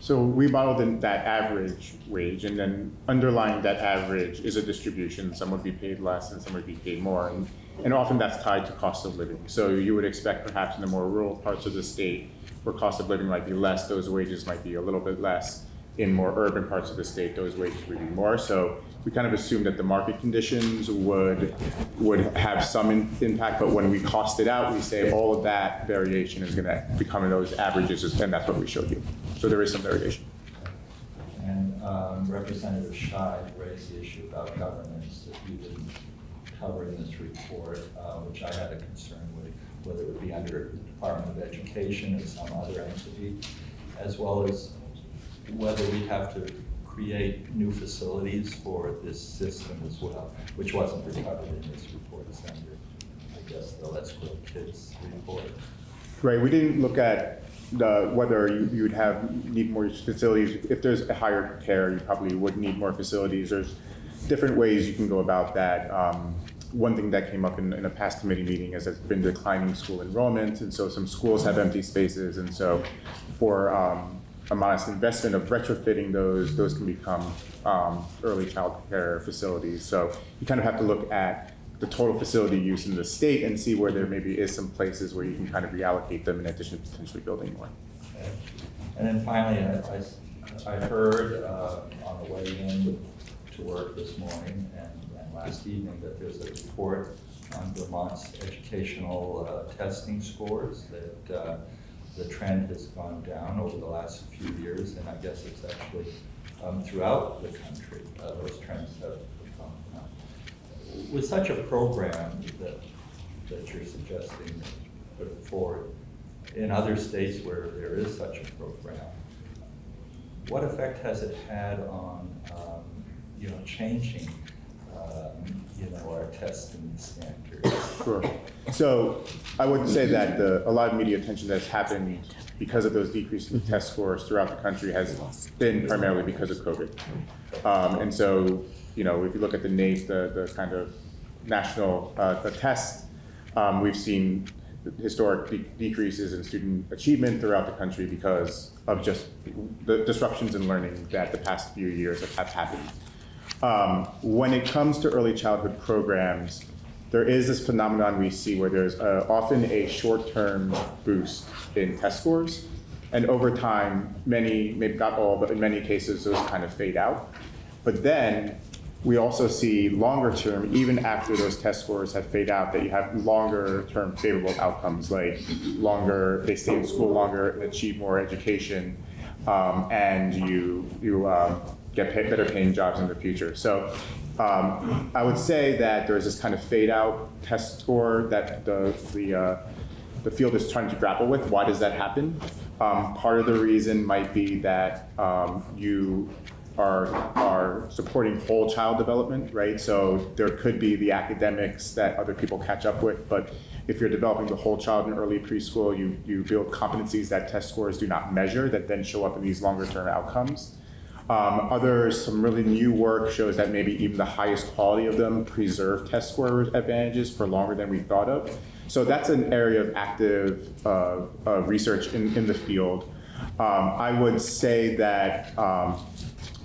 So we modeled in that average wage, and then underlying that average is a distribution. Some would be paid less, and some would be paid more, and, and often that's tied to cost of living. So you would expect perhaps in the more rural parts of the state, where cost of living might be less, those wages might be a little bit less. In more urban parts of the state, those wages would be more. So we kind of assumed that the market conditions would would have some in, impact, but when we cost it out, we say all of that variation is going to become those averages, and that's what we showed you. So there is some variation. And um, Representative Scheu raised the issue about governance that you didn't cover in this report, uh, which I had a concern with, whether it would be under the Department of Education or some other entity, as well as whether we'd have to create new facilities for this system as well, which wasn't recovered in this report. It's under, I guess, the Let's Grow Kids report. Right, we didn't look at the, whether you, you would have, need more facilities. If there's a higher care, you probably would need more facilities. There's different ways you can go about that. Um, one thing that came up in, in a past committee meeting is there's been declining school enrollment, and so some schools have empty spaces, and so for um, a modest investment of retrofitting those, those can become um, early child care facilities. So you kind of have to look at the total facility use in the state and see where there maybe is some places where you can kind of reallocate them in addition to potentially building more. Okay. And then finally, I, I, I heard uh, on the way in to work this morning and, and last evening that there's a report on Vermont's educational uh, testing scores that uh, the trend has gone down over the last few years, and I guess it's actually um, throughout the country, uh, those trends have gone down. With such a program that, that you're suggesting put forward, in other states where there is such a program, what effect has it had on, um, you know, changing, um, you know, our testing standards? Sure. So I would say that the, a lot of media attention that's happened because of those decreasing test scores throughout the country has been primarily because of COVID. Um, and so, you know, if you look at the NAEP, the, the kind of national uh, the test, um, we've seen historic de decreases in student achievement throughout the country because of just the disruptions in learning that the past few years have, have happened. Um, when it comes to early childhood programs, there is this phenomenon we see where there's uh, often a short-term boost in test scores, and over time, many, maybe not all, but in many cases, those kind of fade out. But then we also see longer term, even after those test scores have fade out, that you have longer term favorable outcomes, like longer, they stay in school longer achieve more education, um, and you, you um, get pay, better paying jobs in the future. So um, I would say that there's this kind of fade out test score that the, the, uh, the field is trying to grapple with. Why does that happen? Um, part of the reason might be that um, you are, are supporting whole child development, right? So there could be the academics that other people catch up with, but if you're developing the whole child in early preschool, you, you build competencies that test scores do not measure that then show up in these longer term outcomes. Um, others, some really new work shows that maybe even the highest quality of them preserve test score advantages for longer than we thought of. So that's an area of active uh, uh, research in, in the field. Um, I would say that um,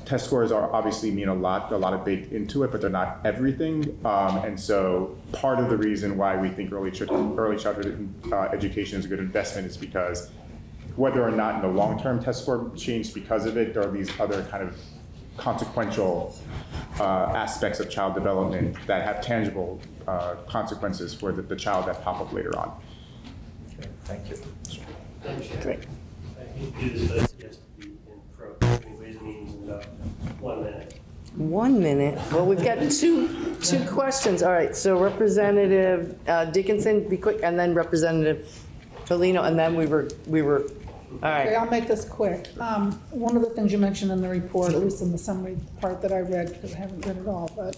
test scores are obviously mean a lot, a lot of baked into it, but they're not everything. Um, and so part of the reason why we think early, early childhood uh, education is a good investment is because whether or not in the long term test score changed because of it, there are these other kind of consequential uh, aspects of child development that have tangible uh, consequences for the, the child that pop up later on. Thank you. Great. I hate to do this, but I suggest we in pro, in ways and means in about one minute. One minute. Well, we've got two, two questions. All right, so Representative uh, Dickinson, be quick, and then Representative Toleno, and then we were, we were, Okay. I'll make this quick. Um, One of the things you mentioned in the report, at least in the summary part that I read, because I haven't read it all, but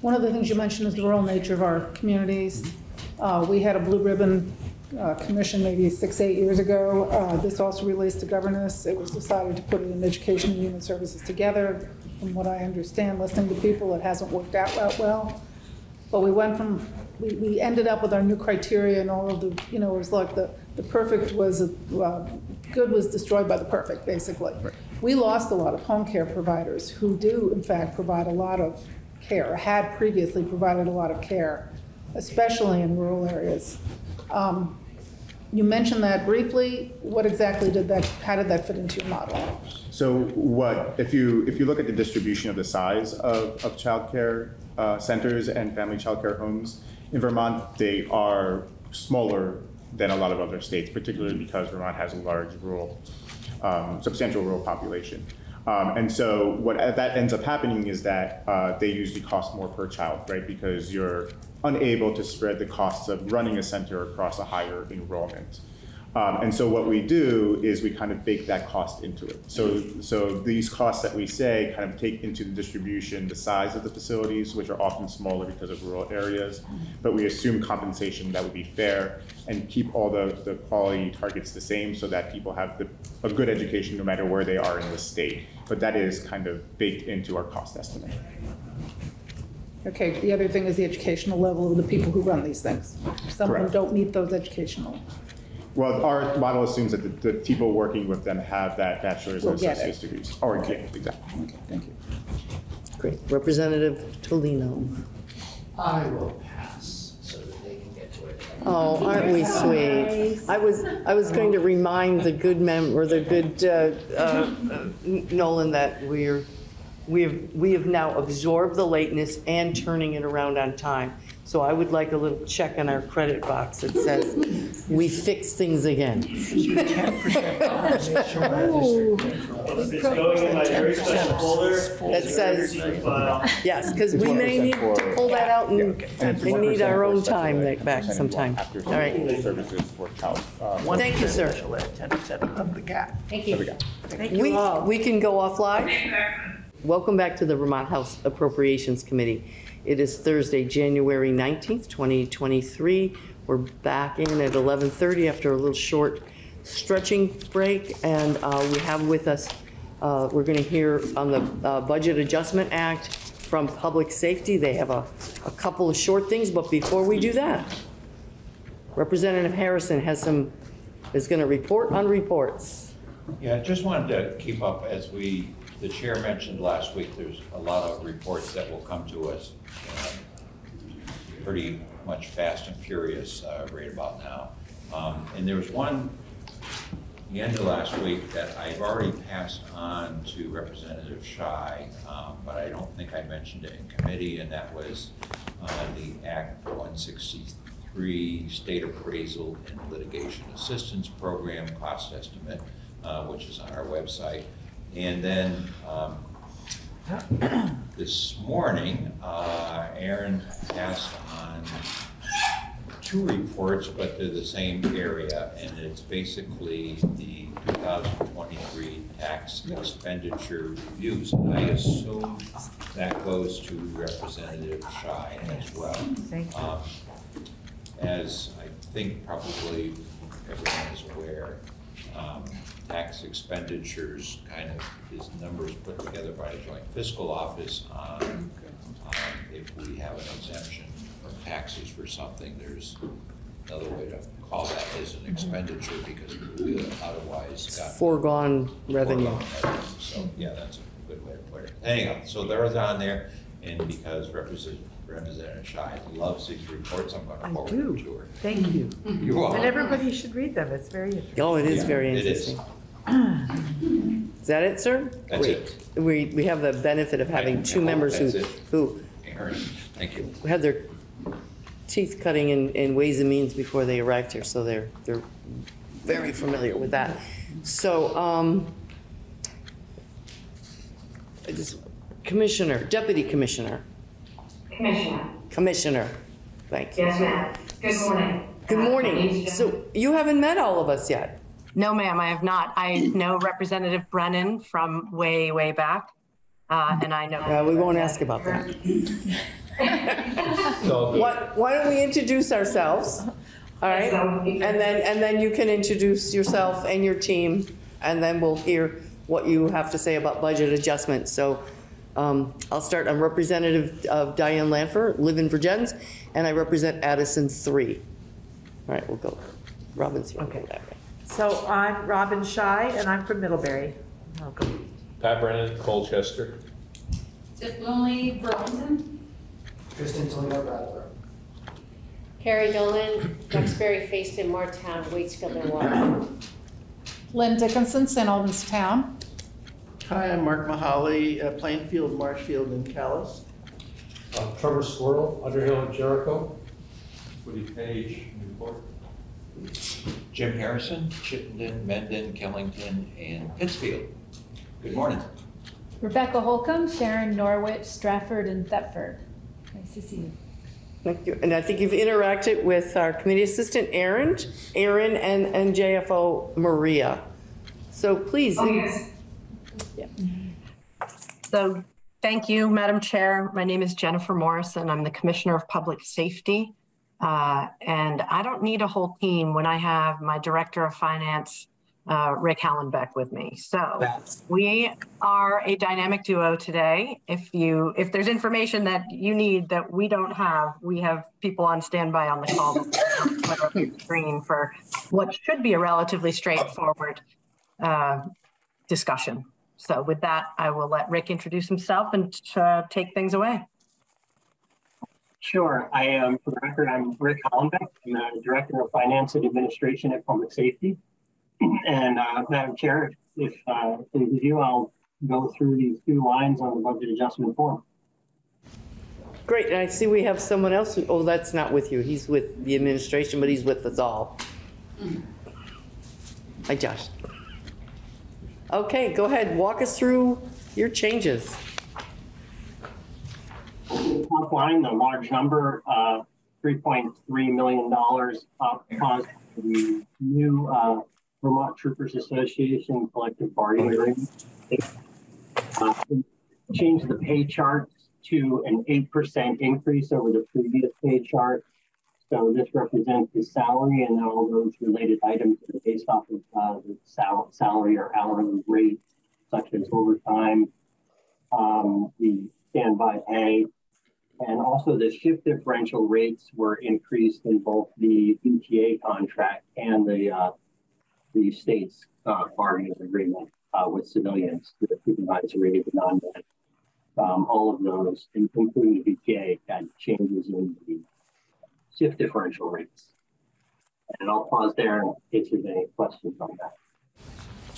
one of the things you mentioned is the rural nature of our communities. Uh, We had a blue ribbon uh, commission maybe six, eight years ago. Uh, This also relates to governance. It was decided to put it in education and human services together. From what I understand, listening to people, it hasn't worked out that well. But we went from, we, we ended up with our new criteria and all of the, you know, it was like the, the perfect was, uh, good was destroyed by the perfect, basically. We lost a lot of home care providers who do, in fact, provide a lot of care, had previously provided a lot of care, especially in rural areas. Um, You mentioned that briefly. What exactly did that, how did that fit into your model? So what, if you, if you look at the distribution of the size of, of childcare uh, centers and family childcare homes, in Vermont, they are smaller than a lot of other states, particularly because Vermont has a large rural, um, substantial rural population. Um, and so what that ends up happening is that uh, they usually cost more per child, right? Because you're unable to spread the costs of running a center across a higher enrollment. Um, and so what we do is we kind of bake that cost into it. So, so these costs that we say kind of take into the distribution the size of the facilities, which are often smaller because of rural areas, but we assume compensation that would be fair and keep all the, the quality targets the same so that people have the, a good education no matter where they are in the state. But that is kind of baked into our cost estimate. Okay, the other thing is the educational level of the people who run these things. Some of them don't meet those educational. Well, our model assumes that the, the people working with them have that bachelor's Will and get associate's degrees. Or, yeah, exactly. Okay, thank you. Great. Representative Toleno. I will pass so that they can get to it. Oh, aren't we sweet? I was, I was going to remind the good mem, or the good uh, uh, Dolan that we're, we have, we have now absorbed the lateness and turning it around on time. So I would like a little check on our credit box that says, we fix things again. It's going in my very special folder. That says- file. Yes, because we may need to pull that out and, and need our own time that- back sometime. All right. services for child. Thank you, sir. Ten percent of the gap. Thank you. Thank We, you all. we can go off live? Welcome back to the Vermont House Appropriations Committee. It is Thursday, January 19th, 2023. We're back in at 11:30 after a little short stretching break, and uh, we have with us, uh, we're going to hear on the uh, Budget Adjustment Act from Public Safety. They have a, a couple of short things, but before we do that, Representative Harrison has some, is going to report on reports. Yeah, I just wanted to keep up, as we, the chair mentioned last week, there's a lot of reports that will come to us um, pretty much fast and furious uh, right about now. Um, And there was one, the end of last week, that I've already passed on to Representative Scheu, um, but I don't think I mentioned it in committee, and that was uh, the Act 163 State Appraisal and Litigation Assistance Program cost estimate, uh, which is on our website. And then um, this morning, uh, Aaron passed on two reports, but they're the same area, and it's basically the 2023 tax expenditure reviews. And I assume that goes to Representative Scheu as well. Thank you. Um, As I think probably everyone is aware, um, tax expenditures kind of is numbers put together by the joint fiscal office on um, if we have an exemption from taxes for something, there's another way to call that as an expenditure because we would otherwise got. Foregone revenue. foregone revenue. So, yeah, that's a good way to put it. Anyhow, so they're on there, and because Representative, Representative Scheu loves these reports, I'm gonna I forward them do. to her. Thank you. You're. And everybody should read them. It's very interesting. Oh, it is Yeah, very it is. Interesting. Is that it, sir? That's Great. We, we have the benefit of having two I- I members who, hope that's it. who Aaron, thank you. had their teeth cutting in, in Ways and Means before they arrived here, so they're, they're very familiar with that. So, um, I just, Commissioner, Deputy Commissioner, Commissioner. Commissioner, thank you. Yes, ma'am. Good morning. Good morning. So you haven't met all of us yet? No, ma'am, I have not. I know Representative Brennan from way, way back. Uh, and I know. Uh, we won't ask about that. Why, why don't we introduce ourselves? All right? And then, and then you can introduce yourself and your team, and then we'll hear what you have to say about budget adjustments. So um, I'll start. I'm representative of Diane Lanpher, live in Vergennes, and I represent Addison 3. All right, we'll go. Robin's here. Okay. So I'm Robin Scheu, and I'm from Middlebury. Welcome. Pat Brennan, Colchester. Tiff Bluemle, Burlington. Tristan Toleno, Brattleboro. Kari Dolan, Duxbury, Fayston, Moretown, Waitsfield, and Waterloo. Lynn Dickinson, St. Albans Town. Hi, I'm Mark Mihaly, uh, Plainfield, Marshfield, and Calais. Uh, Trevor Squirrell, Underhill and Jericho. Woody Page, Newport. Jim Harrison, Chittenden, Mendon, Killington, and Pittsfield. Good morning. Rebecca Holcombe, Sharon Norwich, Strafford, and Thetford. Nice to see you. Thank you. And I think you've interacted with our committee assistant, Aaron, Aaron, and, and JFO Maria. So please. Oh, yes. So, thank you, Madam Chair. My name is Jennifer Morrison. I'm the Commissioner of Public Safety. Uh, and I don't need a whole team when I have my Director of Finance, uh, Rick Hallenbeck with me. So we are a dynamic duo today. If you, if there's information that you need that we don't have, we have people on standby on the call screen for what should be a relatively straightforward uh, discussion. So with that, I will let Rick introduce himself and uh, take things away. Sure. I am, for the record, I'm Rick Hollenbeck. I'm the Director of Finance and Administration at Public Safety. And uh, Madam Chair, if, uh, you, I'll go through these two lines on the budget adjustment form. Great, and I see we have someone else, who- oh, that's not with you, he's with the administration, but he's with us all. Hi, Josh. Okay, go ahead, walk us through your changes. Top line, the large number, uh, $3.3 million up caused the new uh, Vermont Troopers Association collective bargaining agreement. Uh, Changed the pay chart to an 8% increase over the previous pay chart. So this represents the salary and all those related items that are based off of uh, the sal- salary or hourly rate, such as overtime, um, the standby pay, and also the shift differential rates were increased in both the VTA contract and the uh, the state's uh, bargaining agreement uh, with civilians, the supervisory, the non-med. Um, all of those, including the VTA, had changes in the shift differential rates. And I'll pause there in case there's any questions on that.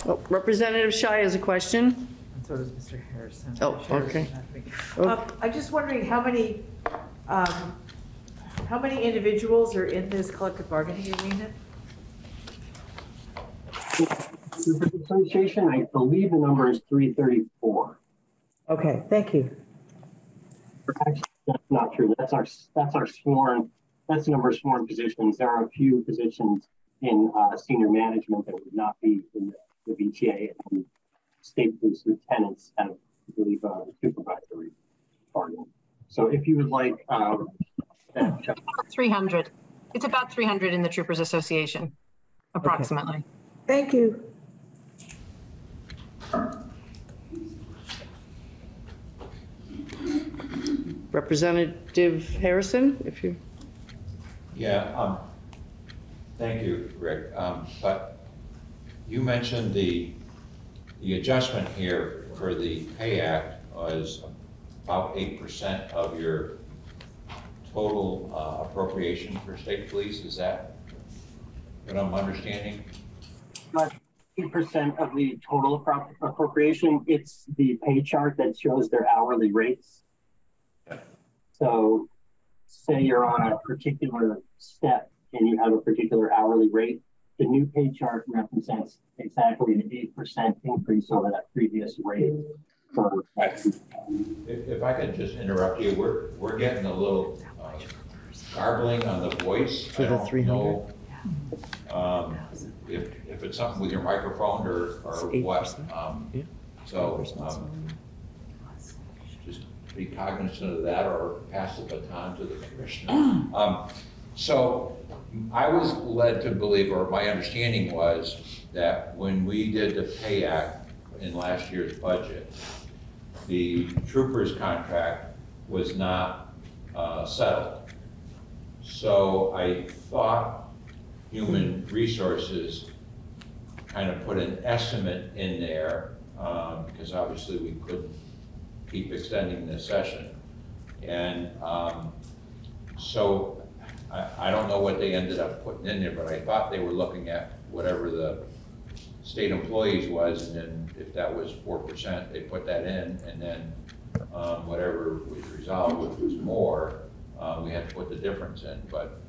Oh, Representative Shy has a question. And so does Mr. Harrison. Oh, Mr. Harrison, okay. I think. Um, I'm just wondering how many, um, how many individuals are in this collective bargaining agreement? Troopers Association, I believe the number is 334. Okay, thank you. Actually, That's not true. That's our, that's our sworn, that's the number of sworn positions. There are a few positions in uh, senior management that would not be in the, the VTA and state police lieutenants have, I believe, uh, supervisory bargaining. So if you would like, um, uh, 300. It's about 300 in the Troopers Association, approximately. Thank you. Representative Harrison, if you, Yeah, um, thank you, Rick. Um, but you mentioned the, the adjustment here for the Pay Act was about eight percent of your total uh, appropriation for state police. Is that what I'm understanding? But eight percent of the total appro- appropriation. It's the pay chart that shows their hourly rates. So say you're on a particular step and you have a particular hourly rate, the new pay chart represents exactly an eight percent increase over that previous rate for. If, if I could just interrupt you, we're, we're getting a little uh, garbling on the voice. For the 300? Um, if, if it's something with your microphone or, or It's what, um, Yeah. so, um, just be cognizant of that or pass the baton to the commissioner. Um, so I was led to believe, or my understanding was that when we did the pay act in last year's budget, the troopers contract was not, uh, settled. So I thought human resources kind of put an estimate in there, um, because obviously we couldn't keep extending the session. And, um, so I, I don't know what they ended up putting in there, but I thought they were looking at whatever the state employees was, and then if that was four percent, they put that in, and then, um, whatever was resolved, which was more, uh, we had to put the difference in, but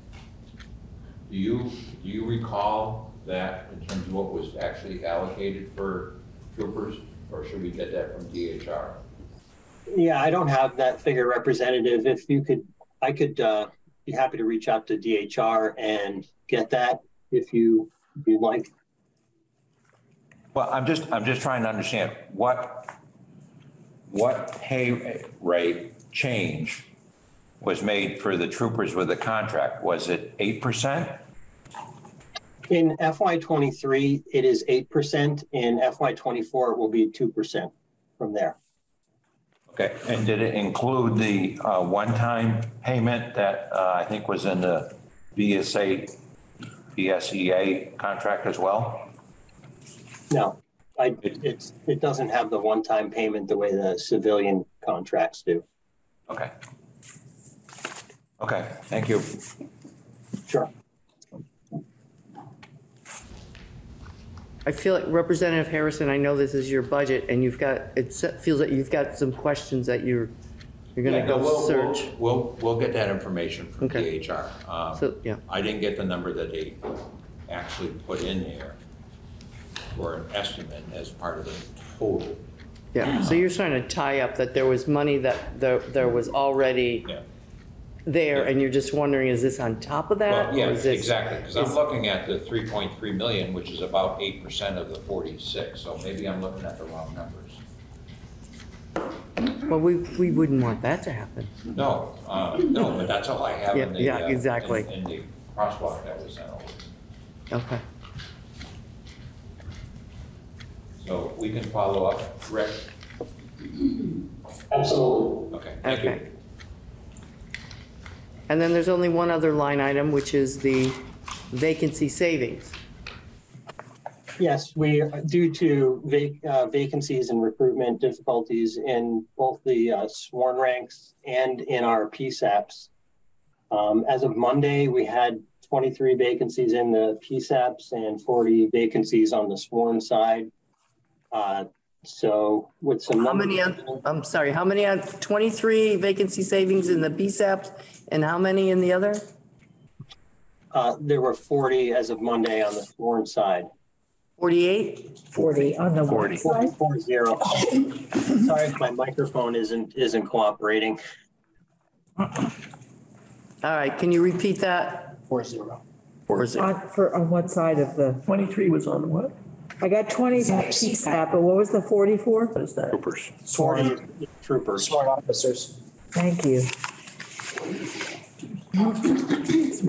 do you, do you recall that in terms of what was actually allocated for troopers, or should we get that from DHR? Yeah, I don't have that figure representative. If you could, I could uh, be happy to reach out to DHR and get that if you, if you'd like. Well, I'm just, I'm just trying to understand what, what pay rate change was made for the troopers with the contract? Was it eight percent? In FY twenty-three, it is eight percent. In FY twenty-four, it will be two percent from there. Okay, and did it include the uh, one-time payment that uh, I think was in the VSA, VSEA contract as well? No, I, it's, it doesn't have the one-time payment the way the civilian contracts do. Okay. Okay, thank you. Sure. I feel like Representative Harrison, I know this is your budget, and you've got, it se- feels like you've got some questions that you're, you're gonna no, go we'll- search. We'll, we'll, we'll get that information from Okay. DHR. Um, So, yeah. I didn't get the number that they actually put in there for an estimate as part of the total. Yeah, so you're trying to tie up that there was money that there, there was already Yeah. There, and you're just wondering, is this on top of that? Well, yeah, or is this- exactly, because I'm is- looking at the three point three million, which is about eight percent of the forty-six, so maybe I'm looking at the wrong numbers. Well, we, we wouldn't want that to happen. No, uh, no, but that's all I have in the. Yeah, uh, yeah, exactly. In in the crosswalk that was sent over. Okay. So we can follow up, Rick? Absolutely. Okay, thank you. Okay. And then there's only one other line item, which is the vacancy savings. Yes, we, due to vac- uh, vacancies and recruitment difficulties in both the uh, sworn ranks and in our PSAPs. Um, As of Monday, we had 23 vacancies in the PSAPs and 40 vacancies on the sworn side. Uh, So with some. How many, on- I'm sorry, how many on, 23 vacancy savings in the PSAPs, and how many in the other? Uh, There were 40 as of Monday on the sworn side. 48? 40 on the Forty. one side? Four zero. Sorry if my microphone isn't, isn't cooperating. All right, can you repeat that? Four zero. Four zero. On, for, on what side of the? Twenty-three was on what? I got 20 PSAP, but what was the 44? What is that? Troopers. Sworn troopers. Sworn officers. Thank you.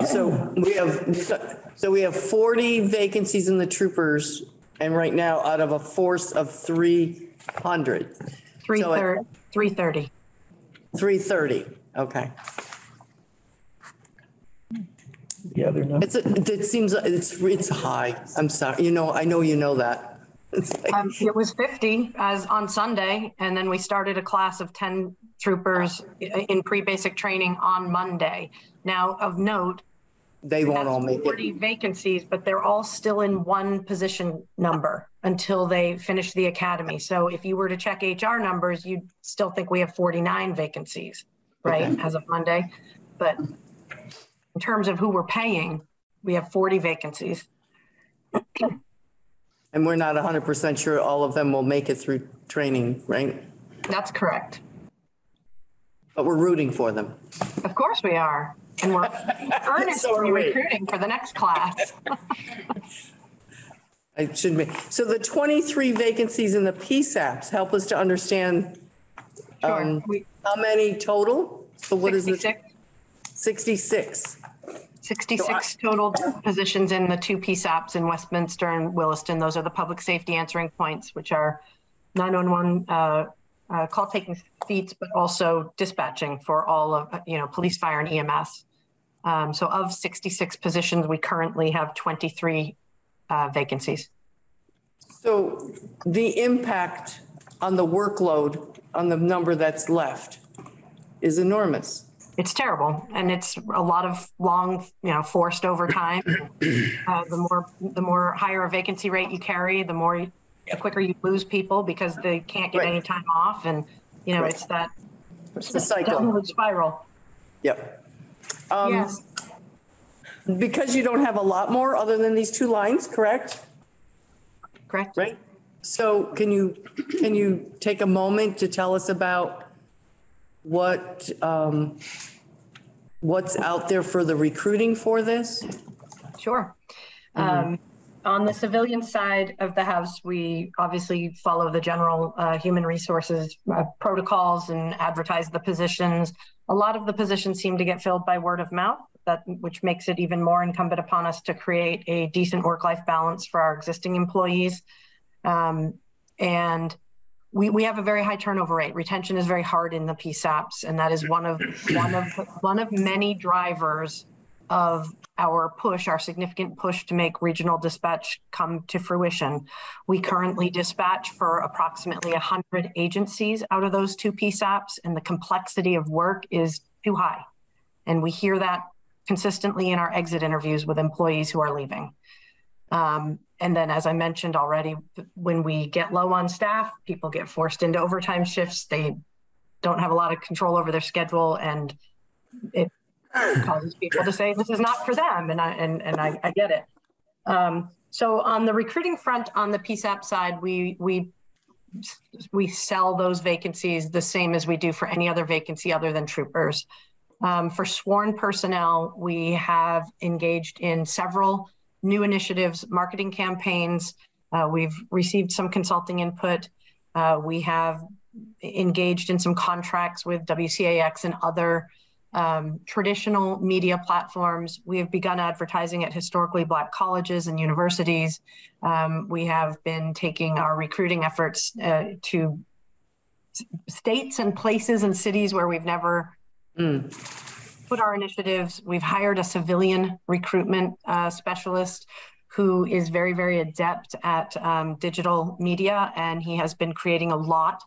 So we have, so we have 40 vacancies in the troopers, and right now, out of a force of 300. Three So it- thirty, three thirty. 330, okay. The other number. It's, a- it seems, it's, it's high, I'm sorry, you know, I know you know that. It's like- Um, it was fifty as on Sunday, and then we started a class of ten troopers i- in pre-basic training on Monday. Now, of note, They won't all That's make it. 40 vacancies, but they're all still in one position number until they finish the academy. So if you were to check HR numbers, you'd still think we have 49 vacancies, right, Okay. as of Monday. But in terms of who we're paying, we have 40 vacancies. And we're not 100% sure all of them will make it through training, right? That's correct. But we're rooting for them. Of course we are. And we're earnestly recruiting for the next class. I shouldn't be. So the 23 vacancies in the PSAPs, help us to understand um, how many total? So what is it? 66. 66 total positions in the two PSAPs in Westminster and Williston. Those are the public safety answering points, which are 911 uh, uh, call taking seats, but also dispatching for all of, you know, police, fire, and EMS. Um, so of 66 positions, we currently have 23 uh, vacancies. So the impact on the workload, on the number that's left is enormous. It's terrible, and it's a lot of long, you know, forced overtime. Uh, the more, the more higher a vacancy rate you carry, the more, you- the quicker you lose people because they can't get any time off, and you know, Right. it's that It's a cycle. spiral. Yep. Um, Yes. Because you don't have a lot more other than these two lines, correct? Correct. Right? So can you, can you take a moment to tell us about what, um, what's out there for the recruiting for this? Sure. Um, on the civilian side of the house, we obviously follow the general uh, human resources uh, protocols and advertise the positions. A lot of the positions seem to get filled by word of mouth, that which makes it even more incumbent upon us to create a decent work-life balance for our existing employees. Um, and we, we have a very high turnover rate. Retention is very hard in the PSAPs, and that is one of one of one of many drivers of our push, our significant push to make regional dispatch come to fruition. We currently dispatch for approximately 100 agencies out of those two PSAPs, and the complexity of work is too high. And we hear that consistently in our exit interviews with employees who are leaving. Um, and then, as I mentioned already, when we get low on staff, people get forced into overtime shifts. They don't have a lot of control over their schedule, and it causes people to say this is not for them, and I and and I, I get it. Um, so on the recruiting front, on the PSAP side, we we we sell those vacancies the same as we do for any other vacancy other than troopers. Um, for sworn personnel, we have engaged in several new initiatives, marketing campaigns. Uh, we've received some consulting input. Uh, we have engaged in some contracts with WCAX and other um, traditional media platforms. We have begun advertising at historically Black colleges and universities. Um, we have been taking our recruiting efforts uh, to states and places and cities where we've never put our initiatives. We've hired a civilian recruitment uh, specialist who is very, very adept at um, digital media, and he has been creating a lot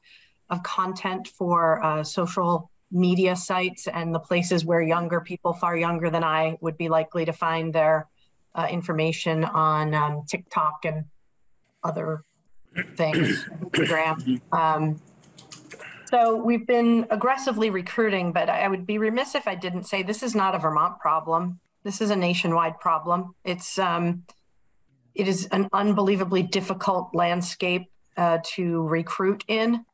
of content for uh, social media sites and the places where younger people, far younger than I, would be likely to find their uh, information on um, TikTok and other things, Instagram. Um, so we've been aggressively recruiting, but I would be remiss if I didn't say this is not a Vermont problem. This is a nationwide problem. It's um, it is an unbelievably difficult landscape uh, to recruit in.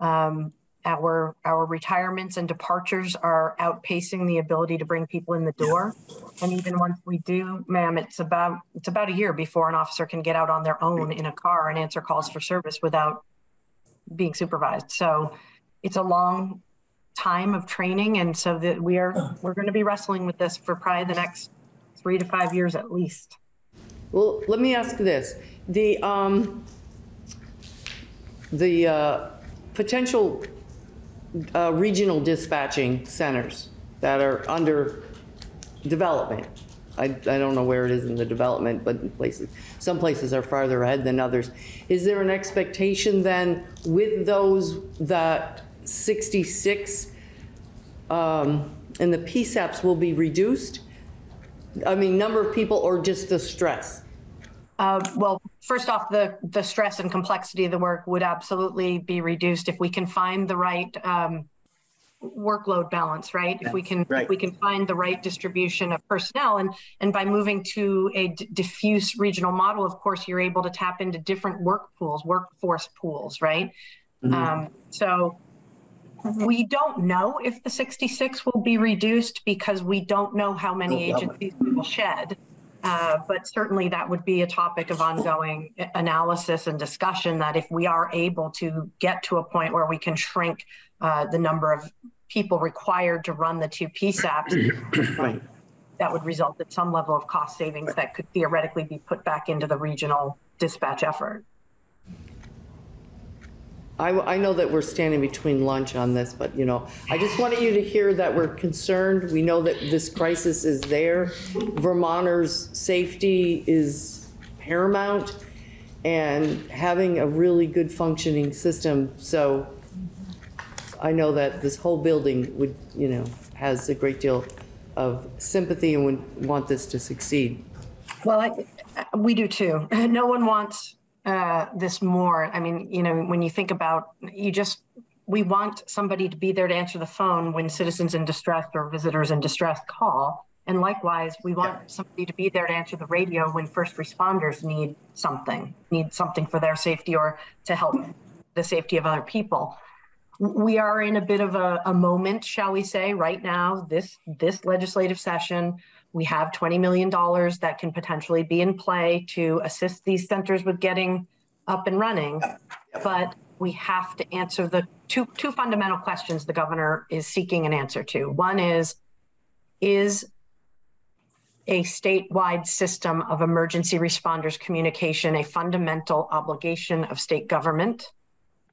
Um, our our retirements and departures are outpacing the ability to bring people in the door. And even once we do, ma'am, it's about it's about a year before an officer can get out on their own in a car and answer calls for service without being supervised. So it's a long time of training, and so that we are we're going to be wrestling with this for probably the next three to five years at least. Well, let me ask this. The, um, the uh, potential uh, regional dispatching centers that are under development, I, I don't know where it is in the development, but in places, some places are farther ahead than others. Is there an expectation then with those that 66 um, and the PSAPs will be reduced? I mean, number of people or just the stress? Uh, well, first off, the, the stress and complexity of the work would absolutely be reduced if we can find the right um, workload balance, right? If we can, if we can find the right distribution of personnel, and and by moving to a d- diffuse regional model, of course, you're able to tap into different work pools, workforce pools, right? Um, so we don't know if the 66 will be reduced because we don't know how many agencies we will shed. Uh, but certainly that would be a topic of ongoing analysis and discussion that if we are able to get to a point where we can shrink uh, the number of people required to run the two PSAPs, Right. that would result in some level of cost savings that could theoretically be put back into the regional dispatch effort. I, I know that we're standing between lunch on this, but, you know, I just wanted you to hear that we're concerned. We know that this crisis is there. Vermonters' safety is paramount and having a really good functioning system. So I know that this whole building would, you know, has a great deal of sympathy and would want this to succeed. Well, I, we do too. No one wants uh, this more. I mean, you know, when you think about, you just, we want somebody to be there to answer the phone when citizens in distress or visitors in distress call. And likewise, we want somebody to be there to answer the radio when first responders need something, need something for their safety or to help the safety of other people. We are in a bit of a, a moment, shall we say, right now, this, this legislative session. We have $20 million that can potentially be in play to assist these centers with getting up and running. But we have to answer the two, two fundamental questions the governor is seeking an answer to. One is, is a statewide system of emergency responders communication a fundamental obligation of state government?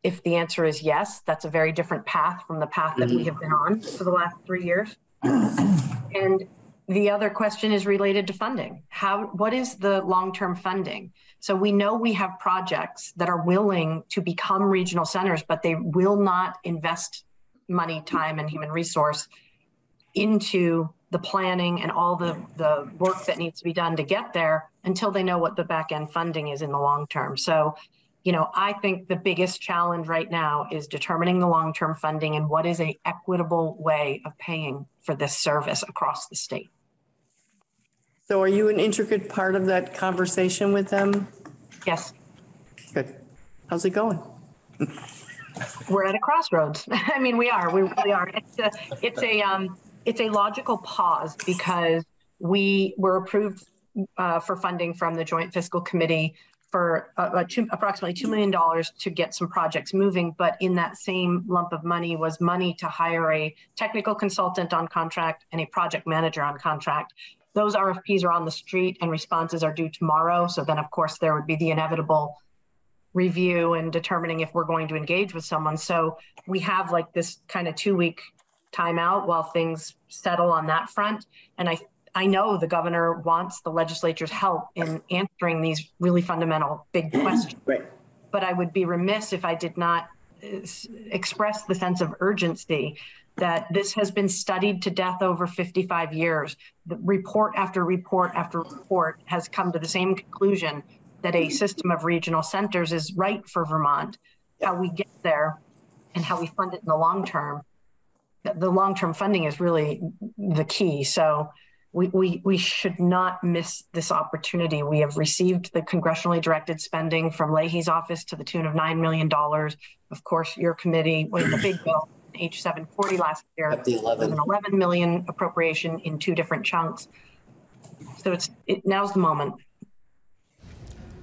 If the answer is yes, that's a very different path from the path that we mm-hmm. have been on for the last three years. And the other question is related to funding. How, what is the long-term funding? So we know we have projects that are willing to become regional centers, but they will not invest money, time, and human resource into the planning and all the, the work that needs to be done to get there until they know what the back end funding is in the long term. So, you know, I think the biggest challenge right now is determining the long term funding and what is a equitable way of paying for this service across the state. So are you an intricate part of that conversation with them? Yes. Good. How's it going? We're at a crossroads. I mean, we are. We really are. It's a, it's a, um, it's a logical pause because we were approved uh, for funding from the Joint Fiscal Committee for uh, uh, two, approximately $2 million to get some projects moving. But in that same lump of money was money to hire a technical consultant on contract and a project manager on contract. Those RFPs are on the street and responses are due tomorrow. So then, of course, there would be the inevitable review and determining if we're going to engage with someone. So we have like this kind of two week timeout while things settle on that front. And I, I know the governor wants the legislature's help in answering these really fundamental big questions. Right. But I would be remiss if I did not uh, express the sense of urgency that this has been studied to death over 55 years. The report after report after report has come to the same conclusion that a system of regional centers is right for Vermont. How we get there and how we fund it in the long term. The, the long-term funding is really the key. So we, we, we should not miss this opportunity. We have received the congressionally directed spending from Leahy's office to the tune of $9 million. Of course, your committee with the big bill, H 740 last year, Up the 11. was an 11 million appropriation in two different chunks. So it's, it, now's the moment.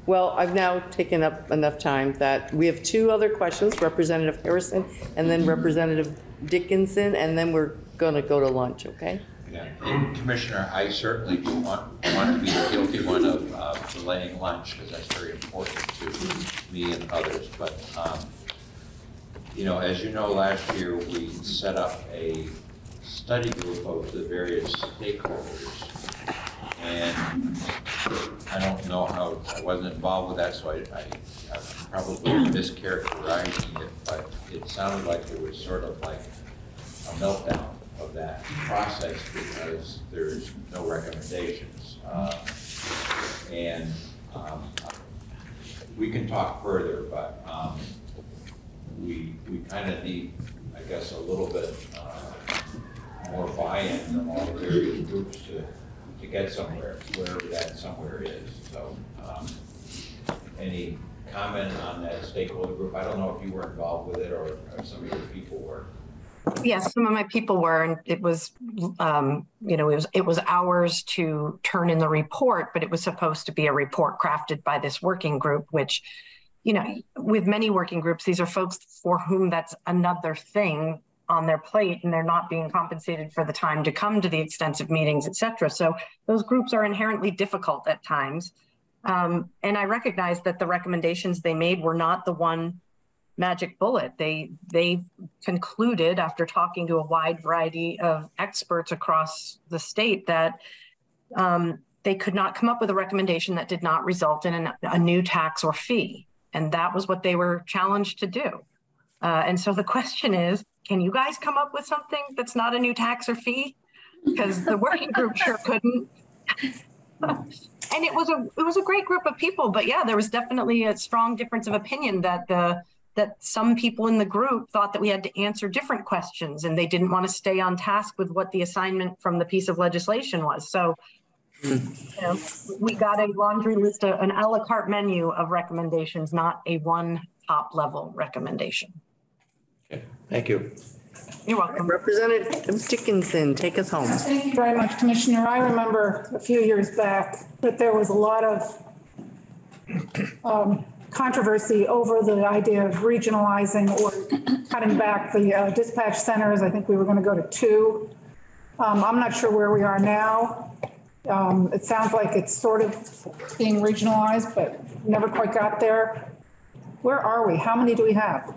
Well, I've now taken up enough time that we have two other questions, Representative Harrison and then Representative Dickinson, and then we're going to go to lunch, okay? Yeah, and Commissioner, I certainly do want, want to be the guilty one of uh, delaying lunch, because that's very important to me and others, but, um, you know, as you know, last year, we set up a study group of the various stakeholders. And I don't know how, I wasn't involved with that, so I, I, I'm probably mischaracterizing it, but it sounded like it was sort of like a meltdown of of that process because there's no recommendations. Uh, And um, we can talk further, but um, we, kind of need, I guess, a little bit uh, more buy-in from all the various groups to, to get somewhere, wherever that somewhere is. So um, any comment on that stakeholder group? I don't know if you were involved with it or or some of your people were. Yes, some of my people were, and it was, um, you know, it was it was ours to turn in the report, but it was supposed to be a report crafted by this working group, which, you know, with many working groups, these are folks for whom that's another thing on their plate, and they're not being compensated for the time to come to the extensive meetings, et cetera. So those groups are inherently difficult at times. Um, and I recognize that the recommendations they made were not the one magic bullet. They they concluded after talking to a wide variety of experts across the state that um, they could not come up with a recommendation that did not result in an, a new tax or fee, and that was what they were challenged to do. Uh, and so the question is, can you guys come up with something that's not a new tax or fee? Because the working group sure couldn't. and it was a it was a great group of people, but yeah, there was definitely a strong difference of opinion that the that some people in the group thought that we had to answer different questions and they didn't want to stay on task with what the assignment from the piece of legislation was. So, you know, we got a laundry list, an a la carte menu of recommendations, not a one top level recommendation. Okay, Thank you. You're welcome. Representative Dickinson, take us home. Thank you very much, Commissioner. I remember a few years back that there was a lot of um, controversy over the idea of regionalizing or cutting back the uh, dispatch centers. I think we were going to go to two. Um, I'm not sure where we are now. Um, It sounds like it's sort of being regionalized, but never quite got there. Where are we? How many do we have?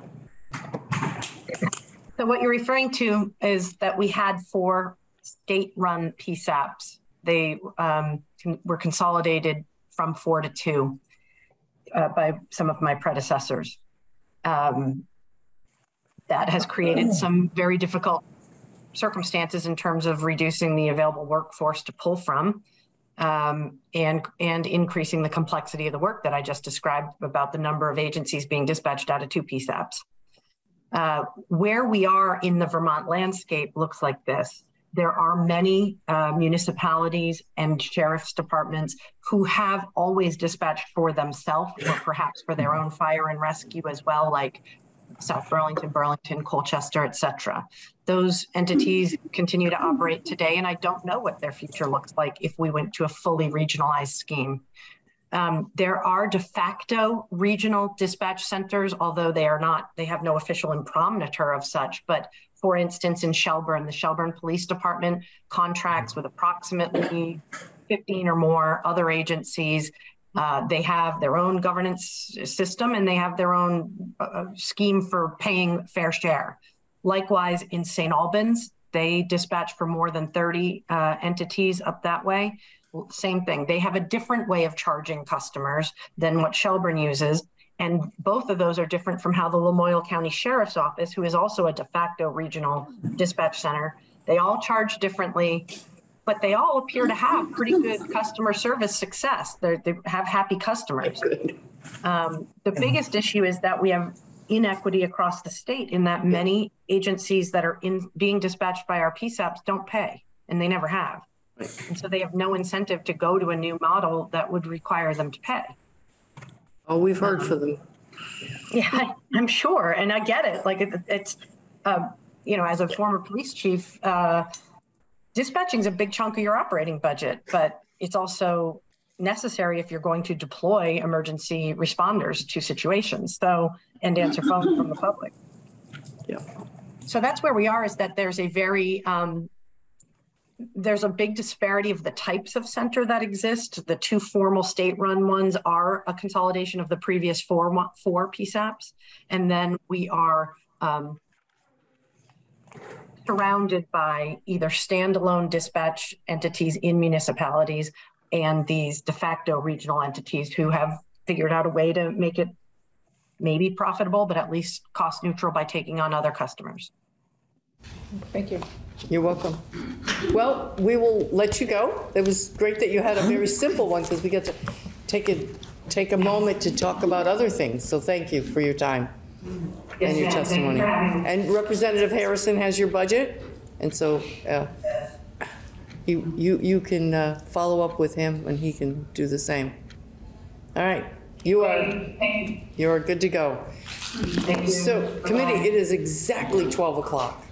So what you're referring to is that we had four state-run PSAPs. They um, con- were consolidated from four to two uh, by some of my predecessors. Um, that has created some very difficult circumstances in terms of reducing the available workforce to pull from um, and and increasing the complexity of the work that I just described about the number of agencies being dispatched out of two PSAPs. Uh, where we are in the Vermont landscape looks like this. There are many uh, municipalities and sheriff's departments who have always dispatched for themselves or perhaps for their own fire and rescue as well, like South Burlington, Burlington, Colchester, et cetera. Those entities continue to operate today, and I don't know what their future looks like if we went to a fully regionalized scheme. Um, there are de facto regional dispatch centers, although they are not, they have no official imprimatur of such. But for instance, in Shelburne, the Shelburne Police Department contracts with approximately 15 or more other agencies. Uh, they have their own governance system and they have their own uh, scheme for paying fair share. Likewise, in St. Albans, they dispatch for more than 30 uh, entities up that way. Same thing. They have a different way of charging customers than what Shelburne uses. And both of those are different from how the Lamoille County Sheriff's Office, who is also a de facto regional dispatch center, they all charge differently, but they all appear to have pretty good customer service success. They're, they have happy customers. Um, the biggest issue is that we have inequity across the state in that many agencies that are in being dispatched by our PSAPs don't pay, and they never have. And so they have no incentive to go to a new model that would require them to pay. Oh, we've heard for them. Yeah, I'm sure, and I get it. Like it, it's, uh, you know, as a former police chief, uh, dispatching is a big chunk of your operating budget, but it's also necessary if you're going to deploy emergency responders to situations. So and answer phones from the public. Yeah. So that's where we are. Is that there's a very um, there's a big disparity of the types of center that exist. The two formal state-run ones are a consolidation of the previous four, four PSAPs. And then we are um, surrounded by either standalone dispatch entities in municipalities and these de facto regional entities who have figured out a way to make it maybe profitable, but at least cost neutral by taking on other customers. Thank you. You're welcome. Well, we will let you go. It was great that you had a very simple one because we get to take a, take a moment to talk about other things. So thank you for your time and your testimony. And Representative Harrison has your budget, and so uh, you, you, you can uh, follow up with him and he can do the same. All right, you are, you are good to go. So, committee, it is exactly 12 o'clock.